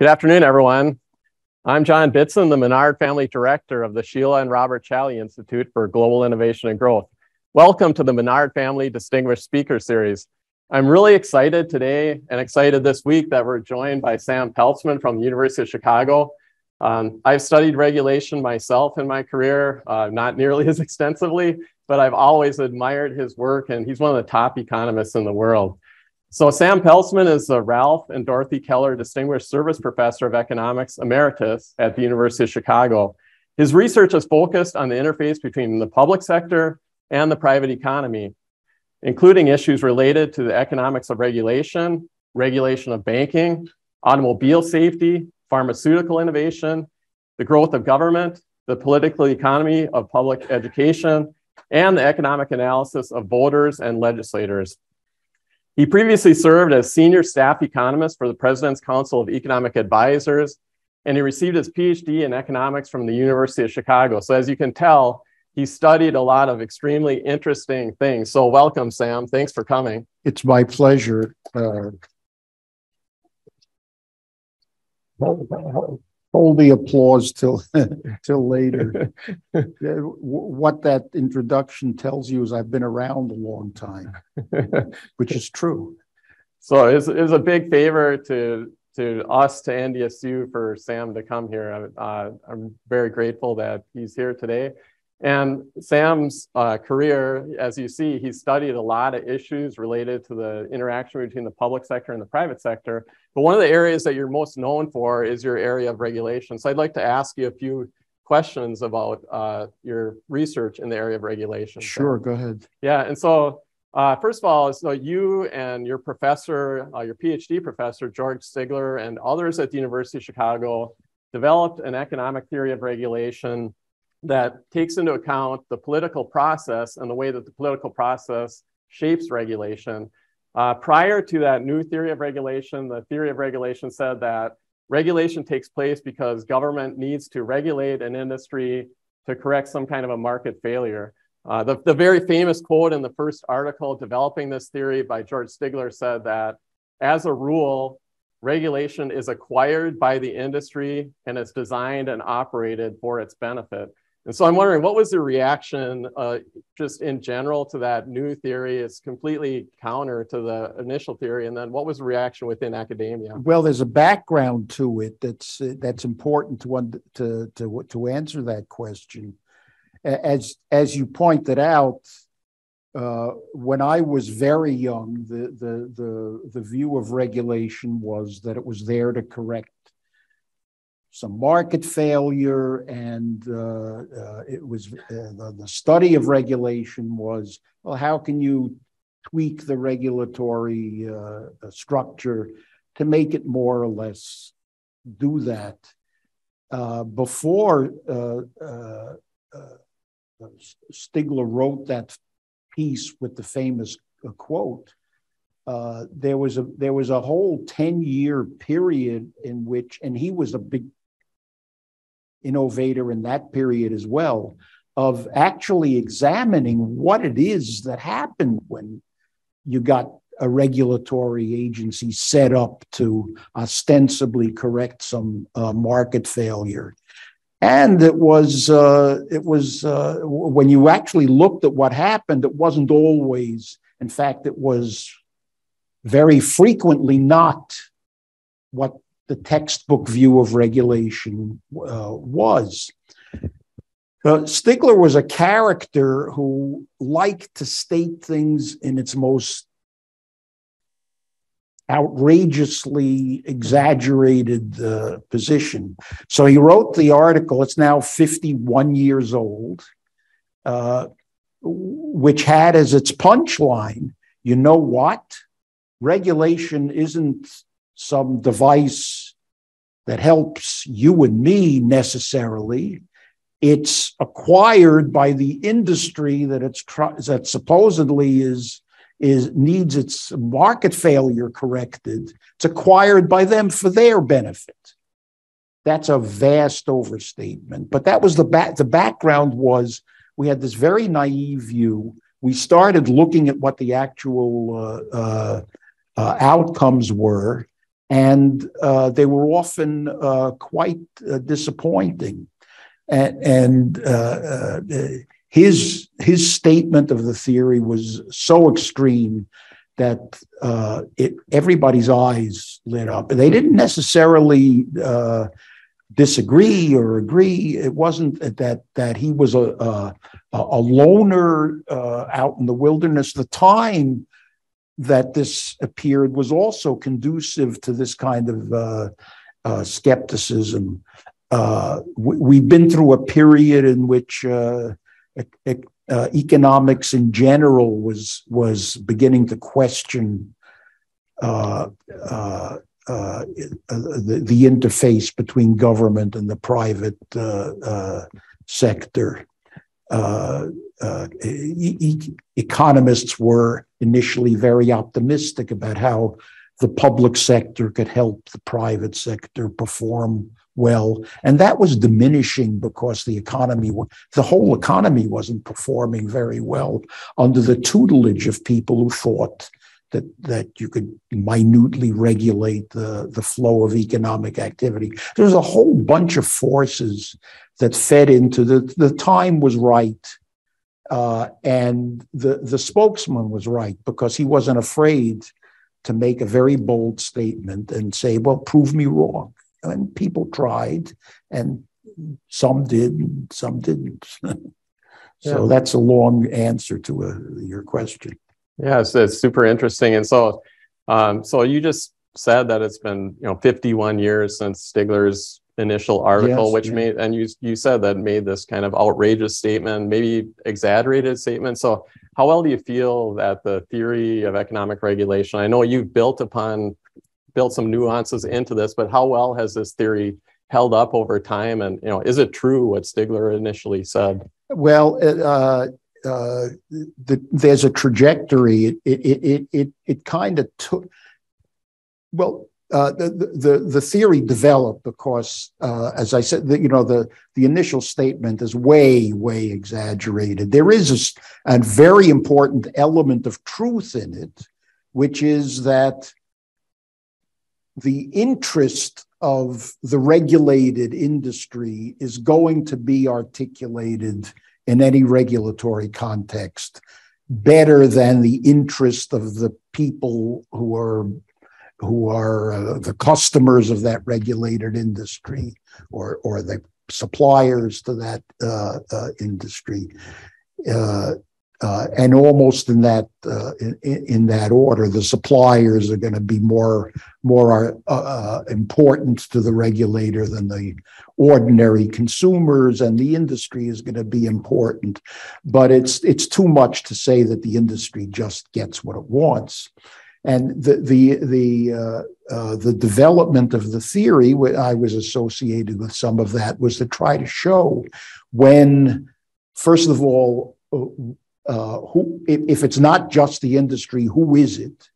Good afternoon, everyone. I'm John Bitzan, the Menard Family Director of the Sheila and Robert Challey Institute for Global Innovation and Growth. Welcome to the Menard Family Distinguished Speaker Series. I'm really excited today and excited this week that we're joined by Sam Peltzman from the University of Chicago. Um, I've studied regulation myself in my career, uh, not nearly as extensively, but I've always admired his work and he's one of the top economists in the world. So Sam Peltzman is the Ralph and Dorothy Keller Distinguished Service Professor of Economics Emeritus at the University of Chicago. His research is focused on the interface between the public sector and the private economy, including issues related to the economics of regulation, regulation of banking, automobile safety, pharmaceutical innovation, the growth of government, the political economy of public education, and the economic analysis of voters and legislators. He previously served as senior staff economist for the President's Council of Economic Advisors, and he received his PhD in economics from the University of Chicago. So as you can tell, he studied a lot of extremely interesting things. So welcome, Sam. Thanks for coming. It's my pleasure. Uh, hold the applause till till later. what that introduction tells you is I've been around a long time, which is true. So it's, it's a big favor to to us to NDSU for Sam to come here. Uh, I'm very grateful that he's here today. And Sam's uh, career, as you see, he studied a lot of issues related to the interaction between the public sector and the private sector. But one of the areas that you're most known for is your area of regulation. So I'd like to ask you a few questions about uh, your research in the area of regulation. Sure, so, go ahead. Yeah, and so uh, first of all, so you and your professor, uh, your PhD professor, George Stigler, and others at the University of Chicago developed an economic theory of regulation that takes into account the political process and the way that the political process shapes regulation. Uh, prior to that new theory of regulation, the theory of regulation said that regulation takes place because government needs to regulate an industry to correct some kind of a market failure. Uh, the, the very famous quote in the first article developing this theory by George Stigler said that, as a rule, regulation is acquired by the industry and is designed and operated for its benefit. And so I'm wondering, what was the reaction uh, just in general to that new theory? It's completely counter to the initial theory. And then what was the reaction within academia? Well, there's a background to it that's uh, that's important to, to, to, to answer that question. As, as you pointed out, uh, when I was very young, the, the, the, the view of regulation was that it was there to correct some market failure, and uh, uh, it was uh, the, the, study of regulation was well, how can you tweak the regulatory uh, structure to make it more or less do that? Uh, before uh, Stigler wrote that piece with the famous quote, there was a there was a whole 10 year period in which and he was a big innovator in that period as well of actually examining what it is that happened when you got a regulatory agency set up to ostensibly correct some uh, market failure. And it was uh, it was uh, when you actually looked at what happened, it wasn't always. In fact, it was very frequently not what the textbook view of regulation uh, was. Uh, Stigler was a character who liked to state things in its most outrageously exaggerated uh, position. So he wrote the article, it's now 51 years old, uh, which had as its punchline you know what? Regulation isn't some device that helps you and me necessarily. It's acquired by the industry that it's that supposedly is is needs its market failure corrected. It's acquired by them for their benefit. That's a vast overstatement. But that was the back. The background was we had this very naive view. We started looking at what the actual uh, uh, uh, outcomes were, and uh, they were often uh, quite uh, disappointing. And, and uh, uh, his his statement of the theory was so extreme that uh, it everybody's eyes lit up. They didn't necessarily disagree or agree. It wasn't that that he was a a, a loner out in the wilderness. The time that this appeared was also conducive to this kind of uh, uh, skepticism. Uh, we, have been through a period in which uh, e- uh, economics in general was was beginning to question uh, the, the, interface between government and the private sector. Uh, uh, e- economists were initially very optimistic about how the public sector could help the private sector perform well. And that was diminishing because the economy, the whole economy wasn't performing very well under the tutelage of people who thought that, that you could minutely regulate the, the flow of economic activity. There's a whole bunch of forces that fed into the, the time was right. Uh, and the, the spokesman was right because he wasn't afraid to make a very bold statement and say, well, prove me wrong. And people tried, and some did, some didn't. so yeah. that's a long answer to a, uh, your question. Yeah, it's, it's super interesting. And so, um, so you just said that it's been you know 51 years since Stigler's initial article, yes, which yeah. made and you you said that made this kind of outrageous statement, maybe exaggerated statement. So how well do you feel that the theory of economic regulation? I know you've built upon built some nuances into this, but how well has this theory held up over time? And you know, is it true what Stigler initially said? Well, it, uh, uh, the, there's a trajectory. It it it it, it kind of took. Well, uh, the, the, the theory developed because, uh, as I said, the, you know, the, the initial statement is way, way exaggerated. There is a, a very important element of truth in it, which is that the interest of the regulated industry is going to be articulated in any regulatory context better than the interest of the people who are who are uh, the customers of that regulated industry or, or the suppliers to that uh, uh, industry. Uh, uh, and almost in that uh, in, in, that order, the suppliers are going to be more more important to the regulator than the ordinary consumers, and the industry is going to be important. But it's it's too much to say that the industry just gets what it wants. And the the the uh, uh, the development of the theory, I was associated with some of that, was to try to show when, first of all, uh, uh who if, if, it's not just the industry, who is it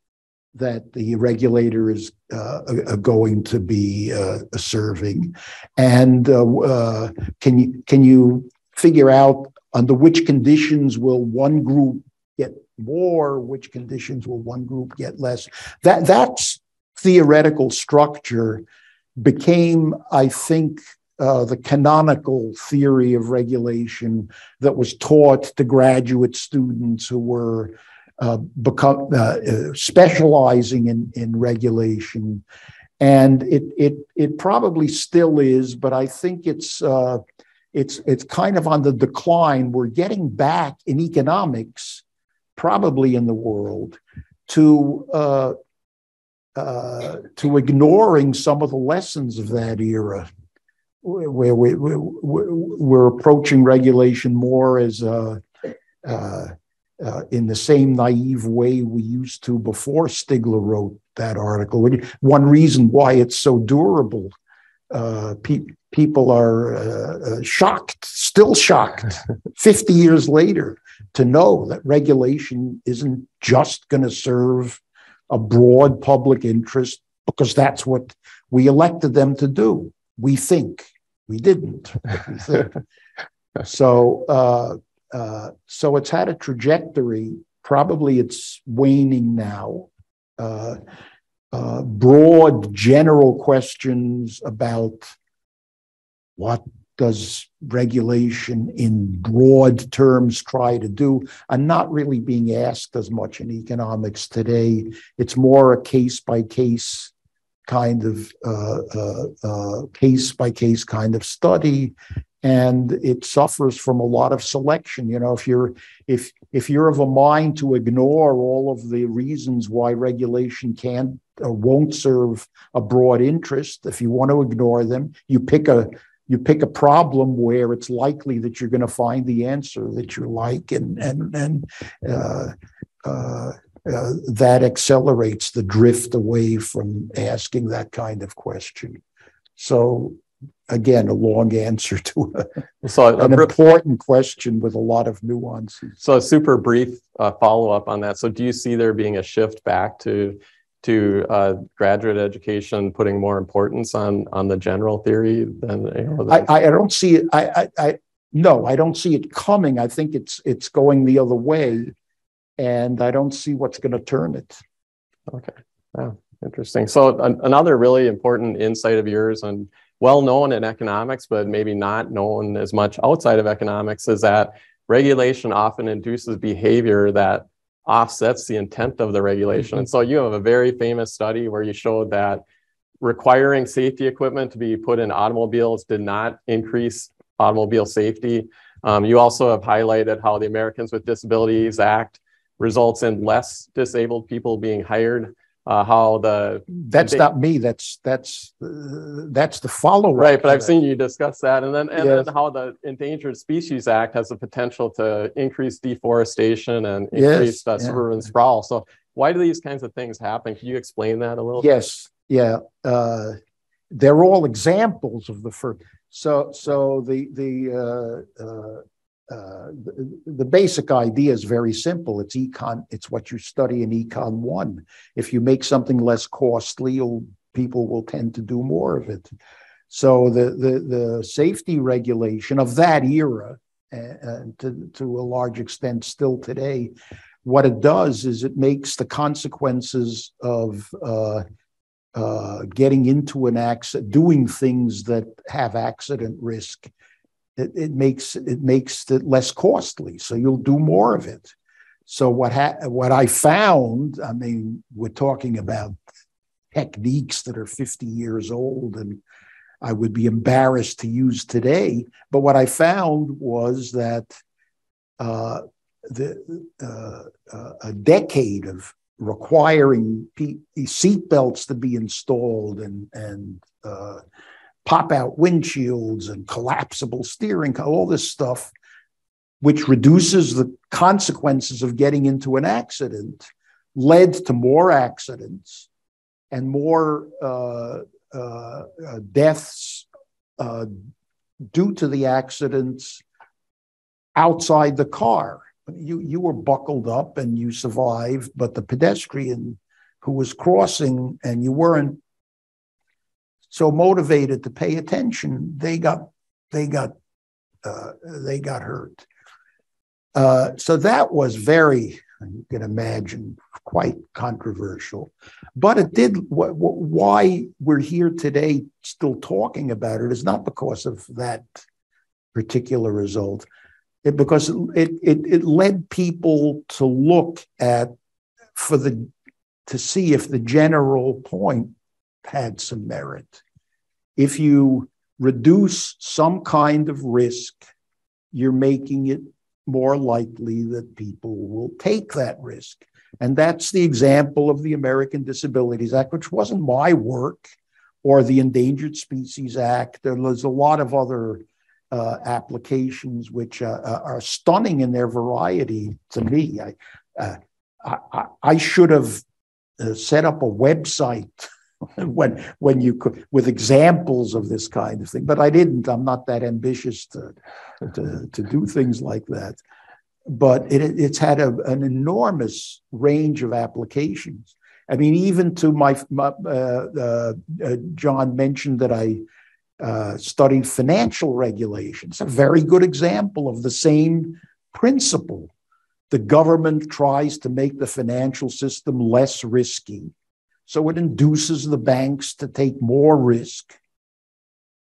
that the regulator is uh, going to be uh, serving, and can you can you figure out under which conditions will one group get more, which conditions will one group get less. That that's theoretical structure became, I think, uh, the canonical theory of regulation that was taught to graduate students who were uh, become uh, specializing in, in regulation, and it it it probably still is, but I think it's uh, it's it's kind of on the decline. We're getting back in economics probably in the world, to uh, uh, to ignoring some of the lessons of that era, where we, we, we're approaching regulation more as a, uh, uh, in the same naive way we used to before Stigler wrote that article. One reason why it's so durable, uh, pe- people are uh, shocked, still shocked, 50 years later to know that regulation isn't just going to serve a broad public interest because that's what we elected them to do. We think we didn't. We so, uh, uh, so it's had a trajectory. Probably it's waning now. Uh, uh, broad general questions about what does regulation in broad terms try to do are not really being asked as much in economics today. It's more a case by case kind of uh, uh, uh, case by case kind of study and it suffers from a lot of selection. You know if you're if if you're of a mind to ignore all of the reasons why regulation can't or won't serve a broad interest if you want to ignore them you pick a you pick a problem where it's likely that you're going to find the answer that you like and and and uh, uh, uh, that accelerates the drift away from asking that kind of question. So again a long answer to a, so an important question with a lot of nuances. So a super brief uh, follow-up on that. So do you see there being a shift back to to uh, graduate education putting more importance on on the general theory than you know, I, I don't see it I, I i no i don't see it coming. I think it's it's going the other way and i don't see what's going to turn it okay yeah interesting so an, another really important insight of yours and well known in economics but maybe not known as much outside of economics is that regulation often induces behavior that offsets the intent of the regulation. Mm-hmm. And so you have a very famous study where you showed that requiring safety equipment to be put in automobiles did not increase automobile safety. Um, you also have highlighted how the Americans with Disabilities Act results in less disabled people being hired uh, how the that's they, not me. That's that's uh, that's the follow right. But I've seen you discuss that, and then and yes. then how the Endangered Species Act has the potential to increase deforestation and increase yes. uh, suburban yeah. sprawl. So why do these kinds of things happen? Can you explain that a little? Yes. Bit? Yeah. Uh, they're all examples of the first. So so the the uh, uh, uh, the, the, basic idea is very simple. It's econ. It's what you study in econ one. If you make something less costly, people will tend to do more of it. So the the, the safety regulation of that era, uh, to to a large extent, still today, what it does is it makes the consequences of uh, uh, getting into an accident, doing things that have accident risk, it, it makes it makes it less costly. So you'll do more of it. So what ha- what I found, I mean, we're talking about techniques that are 50 years old and I would be embarrassed to use today. But what I found was that uh, the uh, uh, a decade of requiring seat seatbelts to be installed and and uh, pop out windshields and collapsible steering, all this stuff, which reduces the consequences of getting into an accident, led to more accidents and more uh, uh, uh, deaths uh, due to the accidents outside the car. You, you were buckled up and you survived, but the pedestrian who was crossing and you weren't so motivated to pay attention, they got they got uh, they got hurt. Uh, so that was very, you can imagine, quite controversial. But it did. Wh- wh- why we're here today, still talking about it, is not because of that particular result. It, because it, it it led people to look at for the to see if the general point had some merit. If you reduce some kind of risk, you're making it more likely that people will take that risk. And that's the example of the American Disabilities Act, which wasn't my work, or the Endangered Species Act. There's a lot of other uh, applications which uh, uh are stunning in their variety to me. I, uh, I, I, should have uh, set up a website when when you could with examples of this kind of thing. But I didn't. I'm not that ambitious to to, to do things like that. But it, it's had a, an enormous range of applications. I mean, even to my, my uh, uh, uh, John mentioned that I uh, studied financial regulations. A very good example of the same principle. The government tries to make the financial system less risky So it induces the banks to take more risk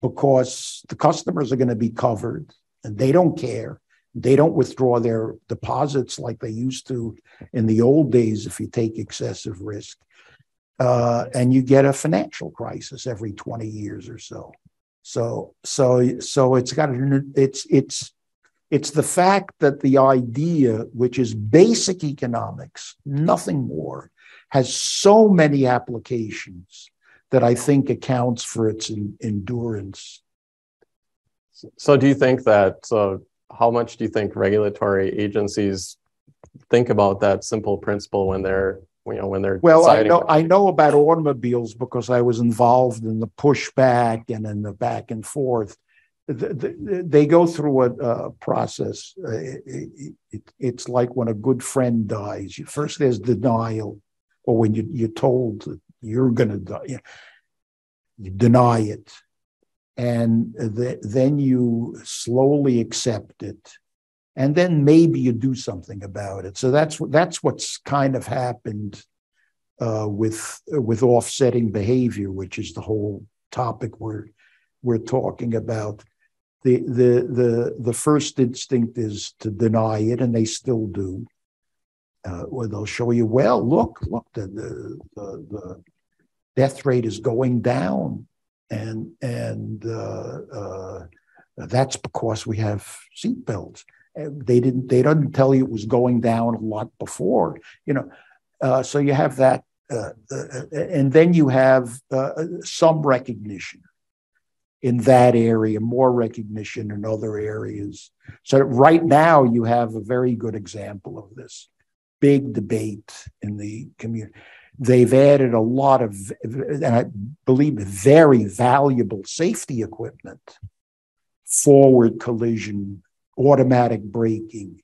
because the customers are going to be covered and they don't care. They don't withdraw their deposits like they used to in the old days if you take excessive risk. Uh, and you get a financial crisis every 20 years or so. So, so, so it's got it's it's it's the fact that the idea, which is basic economics, nothing more, has so many applications that I think accounts for its in, endurance. So, do you think that? So, how much do you think regulatory agencies think about that simple principle when they're you know when they're well i know i know about automobiles because i was involved in the pushback and in the back and forth they go through a, a process. Uh, it, it, it's like when a good friend dies. First, there's denial, or when you, you're told that you're going to die, you deny it, and the, then you slowly accept it, and then maybe you do something about it. So that's that's what's kind of happened uh, with with offsetting behavior, which is the whole topic we're we're talking about the the the the first instinct is to deny it, and they still do. Uh, they'll show you, well, look, look, the, the the, the death rate is going down, and and uh, uh, that's because we have seatbelts. They didn't. They didn't tell you it was going down a lot before. You know, uh, so you have that, uh, uh, and then you have some recognition in that area, more recognition in other areas. So right now you have a very good example of this big debate in the community. They've added a lot of, and I believe, very valuable safety equipment, forward collision, automatic braking,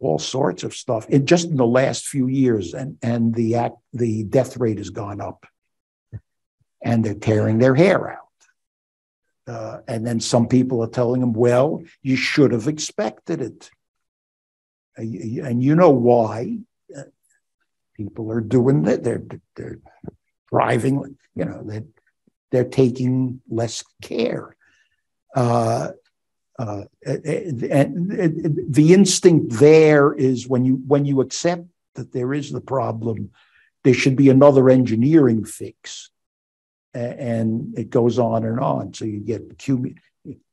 all sorts of stuff. In just in the last few years, and and the act, the death rate has gone up and they're tearing their hair out. Uh, and then some people are telling them, well, you should have expected it. And you know why. Uh, people are doing that. They're, they're driving, you know, they're, they're taking less care. Uh, uh, and the instinct there is when you when you accept that there is the problem, there should be another engineering fix and it goes on and on. So you get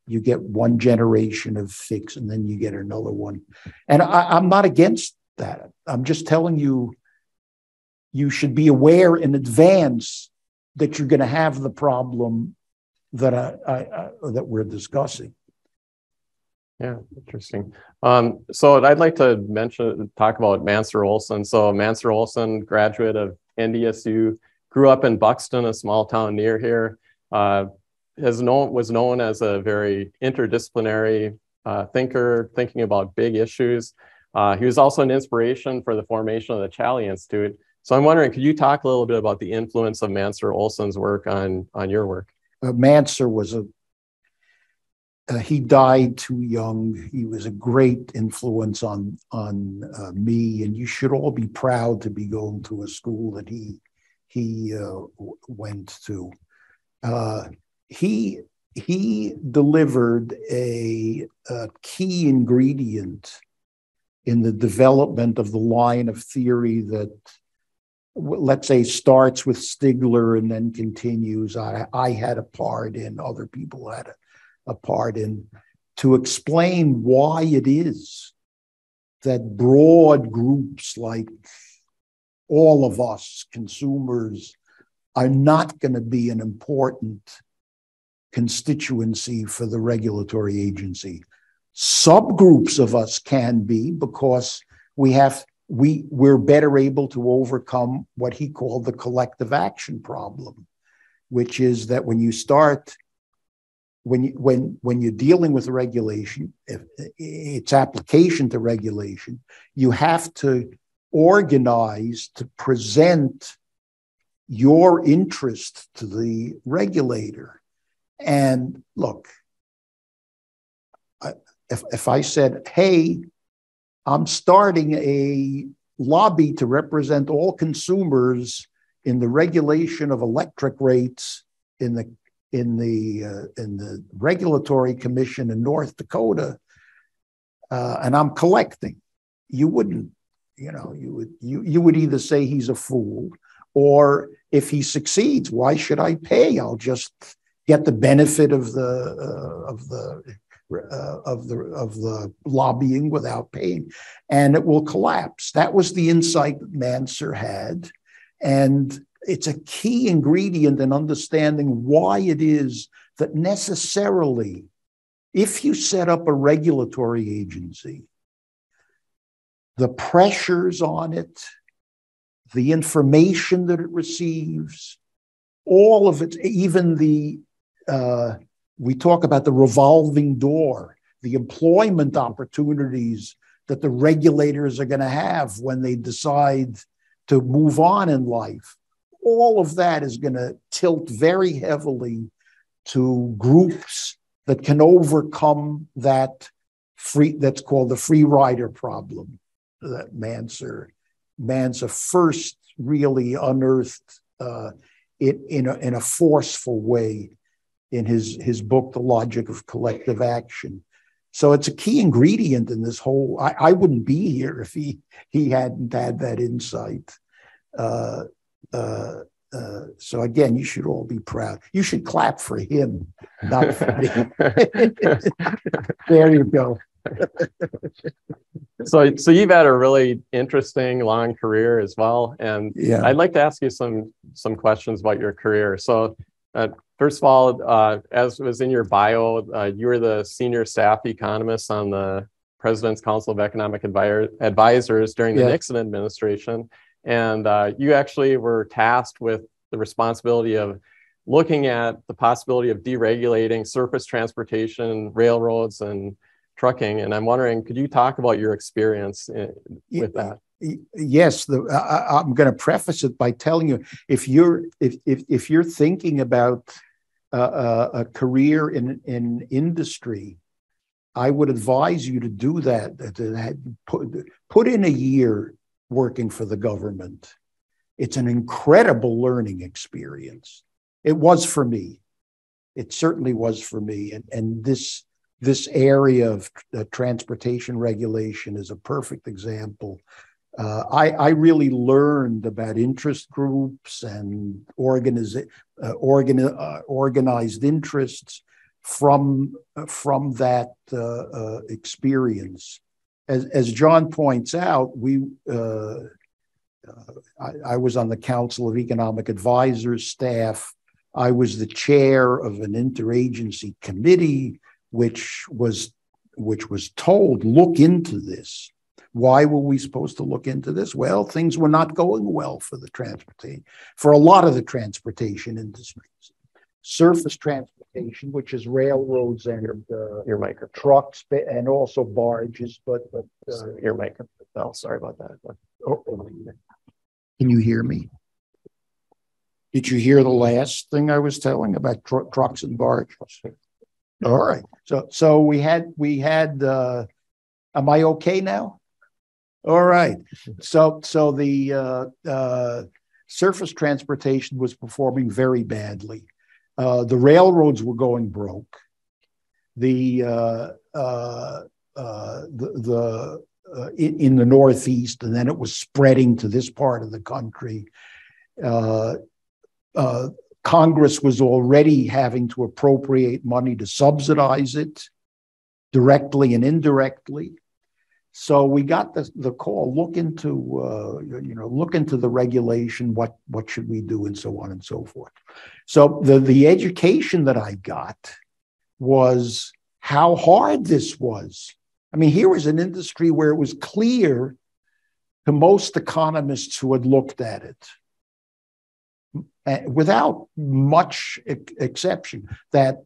you get one generation of fix, and then you get another one. And I, I'm not against that. I'm just telling you, you should be aware in advance that you're going to have the problem that I, I, I that we're discussing. Yeah, interesting. Um, so I'd like to mention, talk about Mancur Olson. So Mancur Olson, graduate of NDSU, grew up in Buxton, a small town near here. Uh, has known was known as a very interdisciplinary uh, thinker, thinking about big issues. Uh, he was also an inspiration for the formation of the Challey Institute. So I'm wondering, could you talk a little bit about the influence of Mancur Olson's work on on your work? Uh, Mancur was a uh, he died too young. He was a great influence on on uh, me, and you should all be proud to be going to a school that he he uh, went to. He he delivered a, a, key ingredient in the development of the line of theory that, let's say, starts with Stigler and then continues. I, I had a part in, other people had a, a part in, to explain why it is that broad groups like all of us consumers are not going to be an important constituency for the regulatory agency. Subgroups of us can be because we have we we're better able to overcome what he called the collective action problem, which is that when you start when you, when when you're dealing with regulation, if, its application to regulation, you have to organize to present your interest to the regulator. And look, if, if I said, hey, I'm starting a lobby to represent all consumers in the regulation of electric rates in the in the uh, in the regulatory commission in North Dakota, uh, and I'm collecting. You wouldn't, you know, you would you you would either say he's a fool, or if he succeeds, why should I pay? I'll just get the benefit of the uh, of the uh, of the of the lobbying without paying, and it will collapse. That was the insight that had, and it's a key ingredient in understanding why it is that necessarily, if you set up a regulatory agency, the pressures on it, the information that it receives, all of it, even the uh, we talk about the revolving door, the employment opportunities that the regulators are going to have when they decide to move on in life. All of that is going to tilt very heavily to groups that can overcome that free that's called the free rider problem that Mancur Mancur first really unearthed uh, it in a, in a forceful way in his his book, The Logic of Collective Action. So it's a key ingredient in this whole. I, I wouldn't be here if he he hadn't had that insight. Uh, uh, uh, so again, you should all be proud. You should clap for him, not for me. there you go. so, so you've had a really interesting long career as well, and yeah. I'd like to ask you some some questions about your career. So, uh, First of all, uh, as was in your bio, uh, you were the senior staff economist on the President's Council of Economic Advisors during the yeah. Nixon administration. And uh, you actually were tasked with the responsibility of looking at the possibility of deregulating surface transportation, railroads, and trucking. And I'm wondering, could you talk about your experience in, with that? yes the, I, am going to preface it by telling you if you're if if, if you're thinking about uh, a career in in industry i would advise you to do that to put, put in a year working for the government. It's an incredible learning experience. It was for me. It certainly was for me. And and this this area of uh, transportation regulation is a perfect example uh, I, I, really learned about interest groups and uh, uh, organized interests from, from that uh, uh, experience. As, as, John points out, we, uh, I, I, was on the Council of Economic Advisors staff. I was the chair of an interagency committee, which was which was told, look into this why were we supposed to look into this? Well, things were not going well for the transportation, for a lot of the transportation industries. Surface transportation, which is railroads and uh, trucks and also barges, but but uh. Oh, sorry about that. Oh, can you hear me? Did you hear the last thing I was telling about tr- trucks and barges? All right. So so we had we had. Uh, am I okay now? All right. So so the uh, uh, surface transportation was performing very badly. Uh, the railroads were going broke. The uh, uh, uh, the, the in, in, the Northeast, and then it was spreading to this part of the country. Congress was already having to appropriate money to subsidize it directly and indirectly. So we got the, the call, look into, uh, you know, look into the regulation, what, what should we do and so on and so forth. So the, the education that I got was how hard this was. I mean, here was an industry where it was clear to most economists who had looked at it, eh, without much exception, that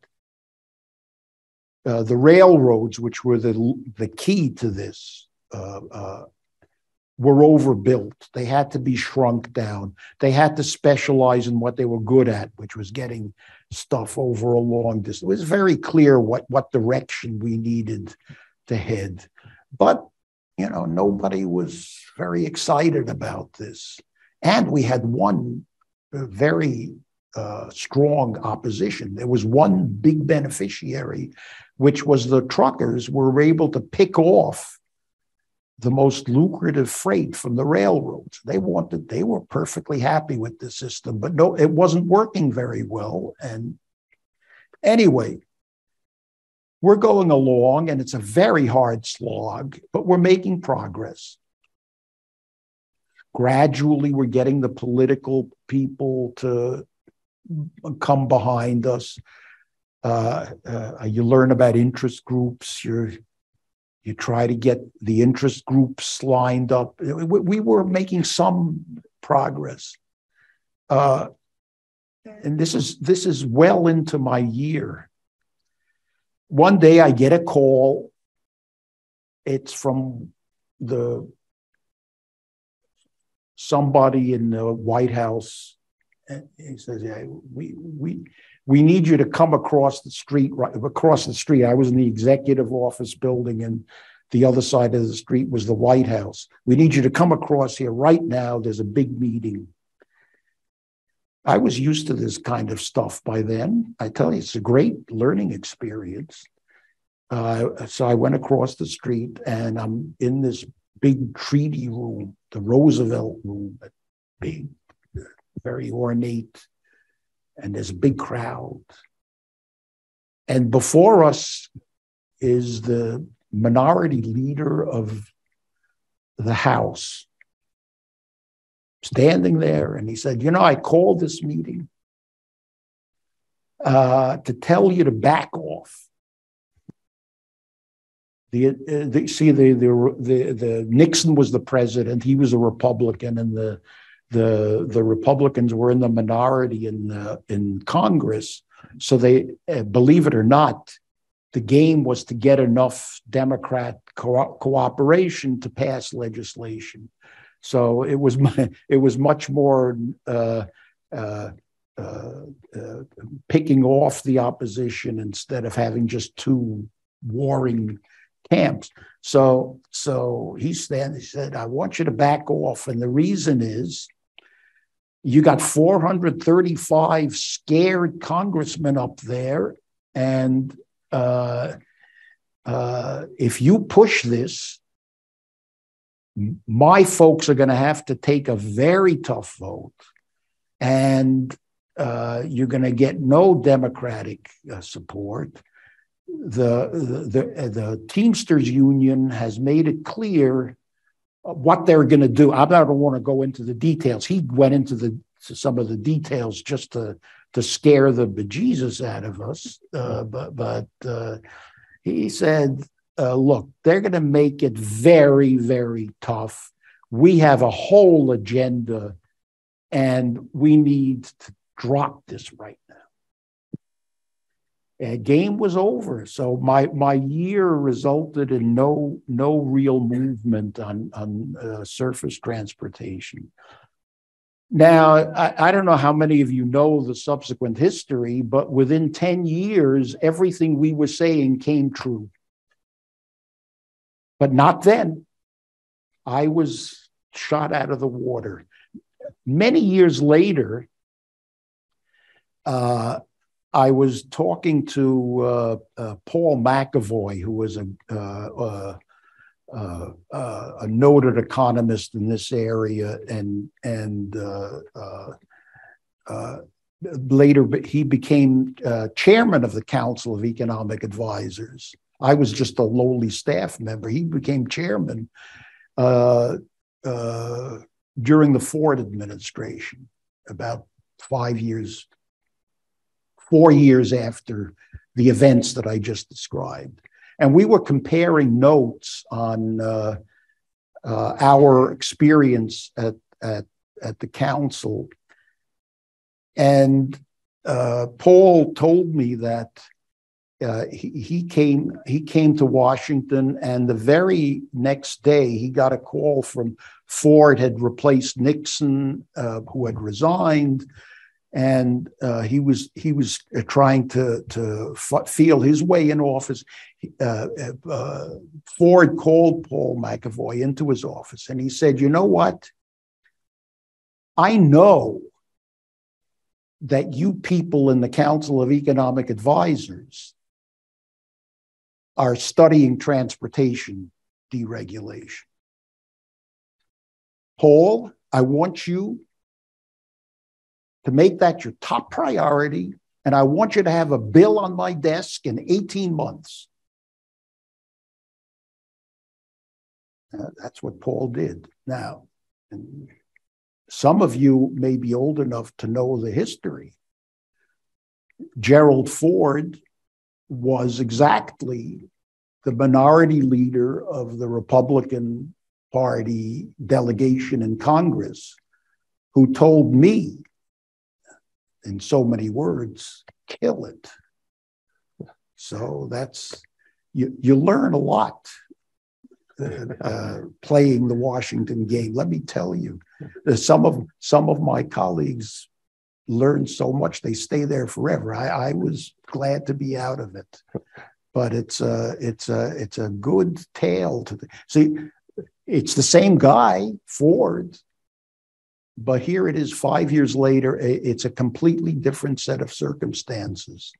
uh, the railroads, which were the, the key to this, uh, uh, were overbuilt. They had to be shrunk down. They had to specialize in what they were good at, which was getting stuff over a long distance. It was very clear what, what direction we needed to head. But you know, nobody was very excited about this. And we had one very uh, strong opposition. There was one big beneficiary, which was the truckers were able to pick off the most lucrative freight from the railroads. They wanted, they were perfectly happy with the system, but no, it wasn't working very well. And anyway, we're going along and it's a very hard slog, but we're making progress. Gradually, we're getting the political people to come behind us. Uh, uh, you learn about interest groups. you you try to get the interest groups lined up. We, we were making some progress, uh, and this is this is well into my year. One day I get a call. It's from the somebody in the White House And he says, "Yeah, we we we need you to come across the street, right across the street." I was in the executive office building, and the other side of the street was the White House. We need you to come across here right now. There's a big meeting. I was used to this kind of stuff by then. I tell you, it's a great learning experience. Uh, so I went across the street, and I'm in this big treaty room, the Roosevelt room, big very ornate, and there's a big crowd. And before us is the minority leader of the House standing there. And he said, You know, I called this meeting uh, to tell you to back off. The, uh, the, see the, the the the Nixon was the president. He was a Republican, and the the the Republicans were in the minority in the, in Congress, so they uh, believe it or not, the game was to get enough Democrat co- cooperation to pass legislation. So it was it was much more uh, uh, uh, uh, picking off the opposition instead of having just two warring camps. So so he stand he said, I want you to back off, and the reason is you got 435 scared congressmen up there. And uh, uh, if you push this, my folks are going to have to take a very tough vote. And uh, you're going to get no Democratic uh, support. The, the, the Teamsters Union has made it clear what they're going to do. I don't want to go into the details. He went into the some of the details just to to scare the bejesus out of us. Uh, but but uh, he said, uh, "Look, they're going to make it very very tough. We have a whole agenda, and we need to drop this right now." And game was over. So my my year resulted in no no real movement on on uh, surface transportation. Now I, I don't know how many of you know the subsequent history, but within ten years, everything we were saying came true. But not then. I was shot out of the water. Many years later, uh, I was talking to uh, uh, Paul MacAvoy, who was a uh, uh, uh, a noted economist in this area, and and later he became chairman of the Council of Economic Advisors. I was just a lowly staff member. He became chairman during the Ford administration, about five years four years after the events that I just described. And we were comparing notes on uh, uh, our experience at, at, at the council. And uh, Paul told me that uh, he, he came he came to Washington, and the very next day he got a call from Ford had replaced Nixon, uh, who had resigned, and uh, he was he was uh, trying to to feel his way in office. Uh, uh, Ford called Paul MacAvoy into his office, and he said, "You know what? I know that you people in the Council of Economic Advisors are studying transportation deregulation. Paul, I want you to make that your top priority. And I want you to have a bill on my desk in 18 months. Uh, that's what Paul did. Now, some of you may be old enough to know the history. Gerald Ford was exactly the minority leader of the Republican Party delegation in Congress who told me in so many words, kill it. So that's you. You learn a lot uh, playing the Washington game. Let me tell you, some of some of my colleagues learn so much they stay there forever. I, I was glad to be out of it, but it's a it's a it's a good tale to the, see. It's the same guy, Ford, but here it is five years later, it's a completely different set of circumstances.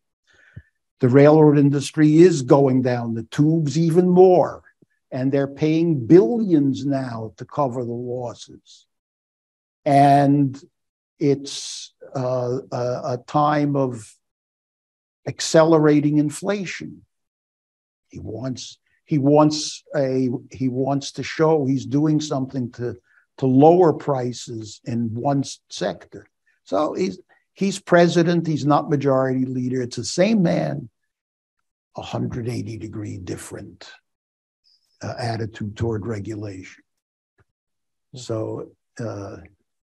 The railroad industry is going down the tubes even more, and they're paying billions now to cover the losses. And it's uh, a, a time of accelerating inflation. He wants he wants a he wants to show he's doing something to to lower prices in one sector. So he's he's president, he's not majority leader. It's the same man, 180 degree different uh, attitude toward regulation. So uh,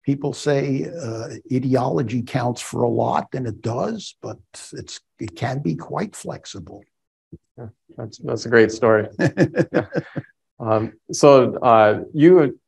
people say uh, ideology counts for a lot, and it does, but it's it can be quite flexible. Yeah, that's that's a great story. um, so uh, you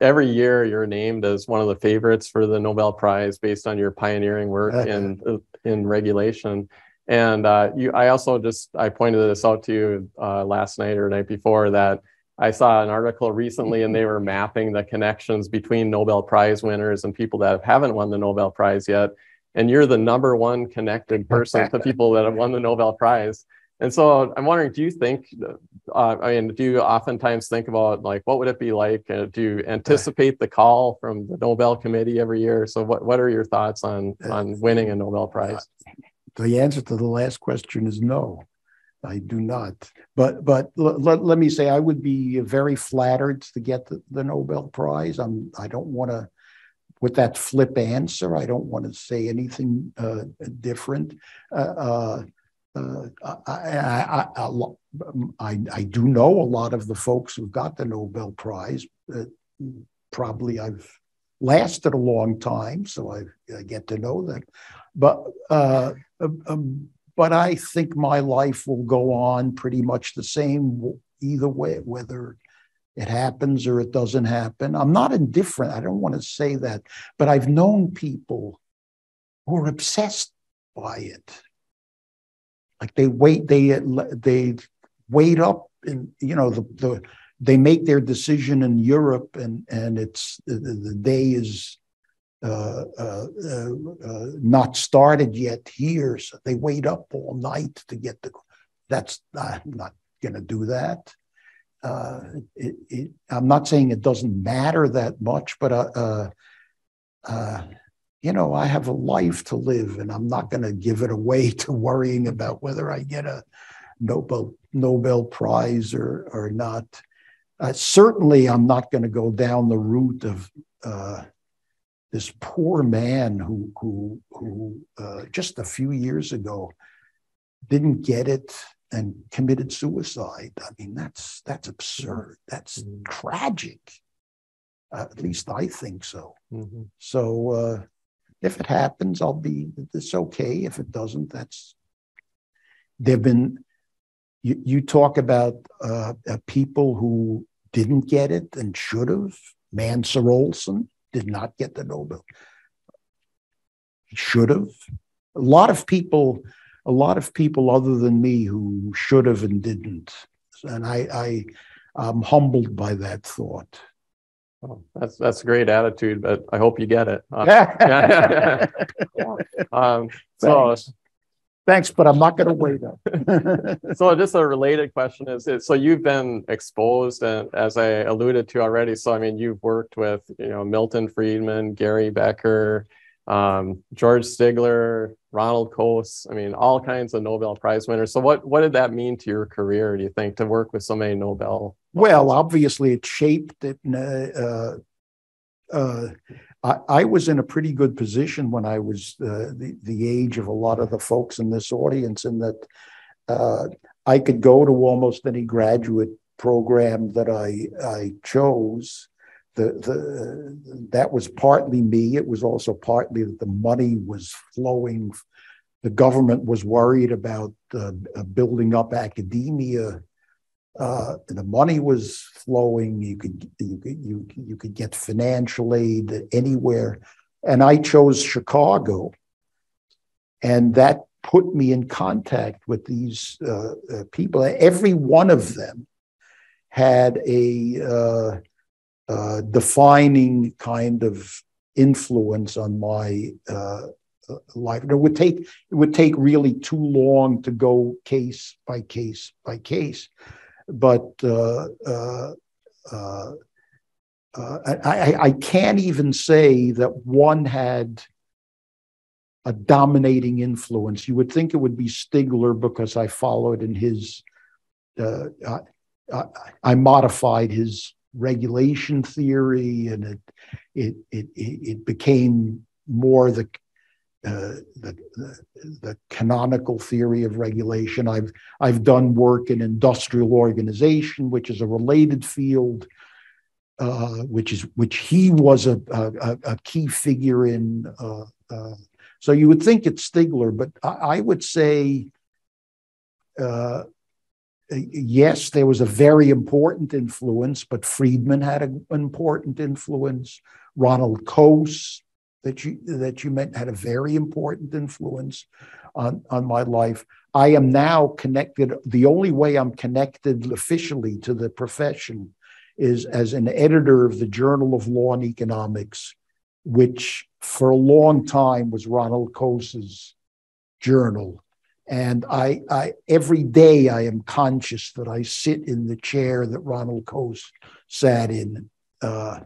every year you're named as one of the favorites for the Nobel Prize based on your pioneering work in in regulation. And uh, you, I also just I pointed this out to you uh, last night or night before that I saw an article recently and they were mapping the connections between Nobel Prize winners and people that haven't won the Nobel Prize yet. And you're the number one connected person to people that have won the Nobel Prize. And so I'm wondering, do you think, uh, I mean, do you oftentimes think about like, what would it be like? Uh, do you anticipate the call from the Nobel Committee every year? So what, what are your thoughts on, uh, on winning a Nobel Prize? The answer to the last question is no, I do not. But, but l- l- let me say, I would be very flattered to get the, the Nobel Prize. I'm, I don't want to, with that flip answer, I don't want to say anything uh, different. Uh, I, I, I, do know a lot of the folks who got the Nobel Prize. Uh, probably I've lasted a long time, so I, I get to know them. But uh, um, but I think my life will go on pretty much the same either way, whether it happens or it doesn't happen. I'm not indifferent. I don't want to say that, but I've known people who are obsessed by it like they wait they they wait up and you know the, the they make their decision in Europe and and it's the, the day is uh, uh, uh, uh, not started yet here. So they wait up all night to get the that's I'm not going to do that. Uh, it, it, I'm not saying it doesn't matter that much but uh, you know, I have a life to live and I'm not going to give it away to worrying about whether I get a Nobel Nobel Prize or or not. Uh, certainly, I'm not going to go down the route of uh, this poor man who who who uh, just a few years ago didn't get it and committed suicide. I mean, that's that's absurd. That's mm-hmm. tragic. Uh, at least I think so. Mm-hmm. So uh, if it happens, I'll be, it's okay. If it doesn't, that's, there've been, you, you talk about uh, uh, people who didn't get it and should have. Mancur Olson did not get the Nobel. should have. A lot of people, a lot of people other than me who should have and didn't. And I, I I'm humbled by that thought. Oh, that's that's a great attitude, but I hope you get it. Uh, yeah. Um, so Thanks, but I'm not going to wait up. so just a related question is, is, so you've been exposed and as I alluded to already, so I mean, you've worked with, you know, Milton Friedman, Gary Becker, um, George Stigler, Ronald Coase, I mean, all kinds of Nobel Prize winners. So what, what did that mean to your career, do you think, to work with so many Nobel? Well, obviously it shaped it. Uh, uh, I, I, was in a pretty good position when I was uh, the, the age of a lot of the folks in this audience, in that uh, I could go to almost any graduate program that I, I chose. The, the, that was partly me. It was also partly that the money was flowing. The government was worried about uh, building up academia uh, the money was flowing. You could you could you you could get financial aid anywhere, and I chose Chicago, and that put me in contact with these uh, uh, people. Every one of them had a uh, uh, defining kind of influence on my uh, life. It would take it would take really too long to go case by case by case but uh, uh, uh, I, I can't even say that one had a dominating influence. You would think it would be Stigler because I followed in his, uh, I, I, modified his regulation theory and it, it, it, it became more the uh, the, the, the, canonical theory of regulation. I've I've done work in industrial organization, which is a related field, uh, which is which he was a a, a key figure in. Uh, uh so you would think it's Stigler, but I, I would say. Yes, there was a very important influence, but Friedman had an important influence. Ronald Coase, that you that you meant had a very important influence on on my life. I am now connected. The only way I'm connected officially to the profession is as an editor of the Journal of Law and Economics, which for a long time was Ronald Coase's journal. And I, I every day I am conscious that I sit in the chair that Ronald Coase sat in. Uh,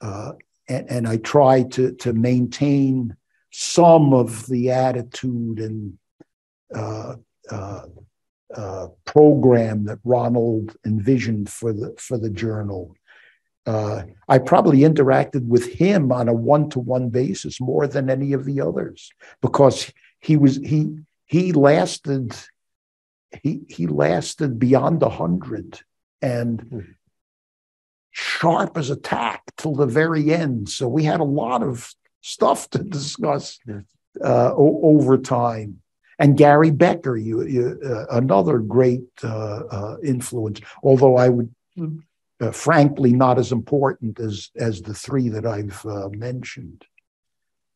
uh, and, and I try to to maintain some of the attitude and uh, uh, uh, program that Ronald envisioned for the for the journal. Uh, I probably interacted with him on a one-to-one basis more than any of the others because he was he he lasted he he lasted beyond a hundred and hmm sharp as a tack till the very end. So we had a lot of stuff to discuss uh, o- over time. And Gary Becker, you, you uh, another great uh, uh influence. Although I would, uh, frankly, not as important as as the three that I've uh, mentioned.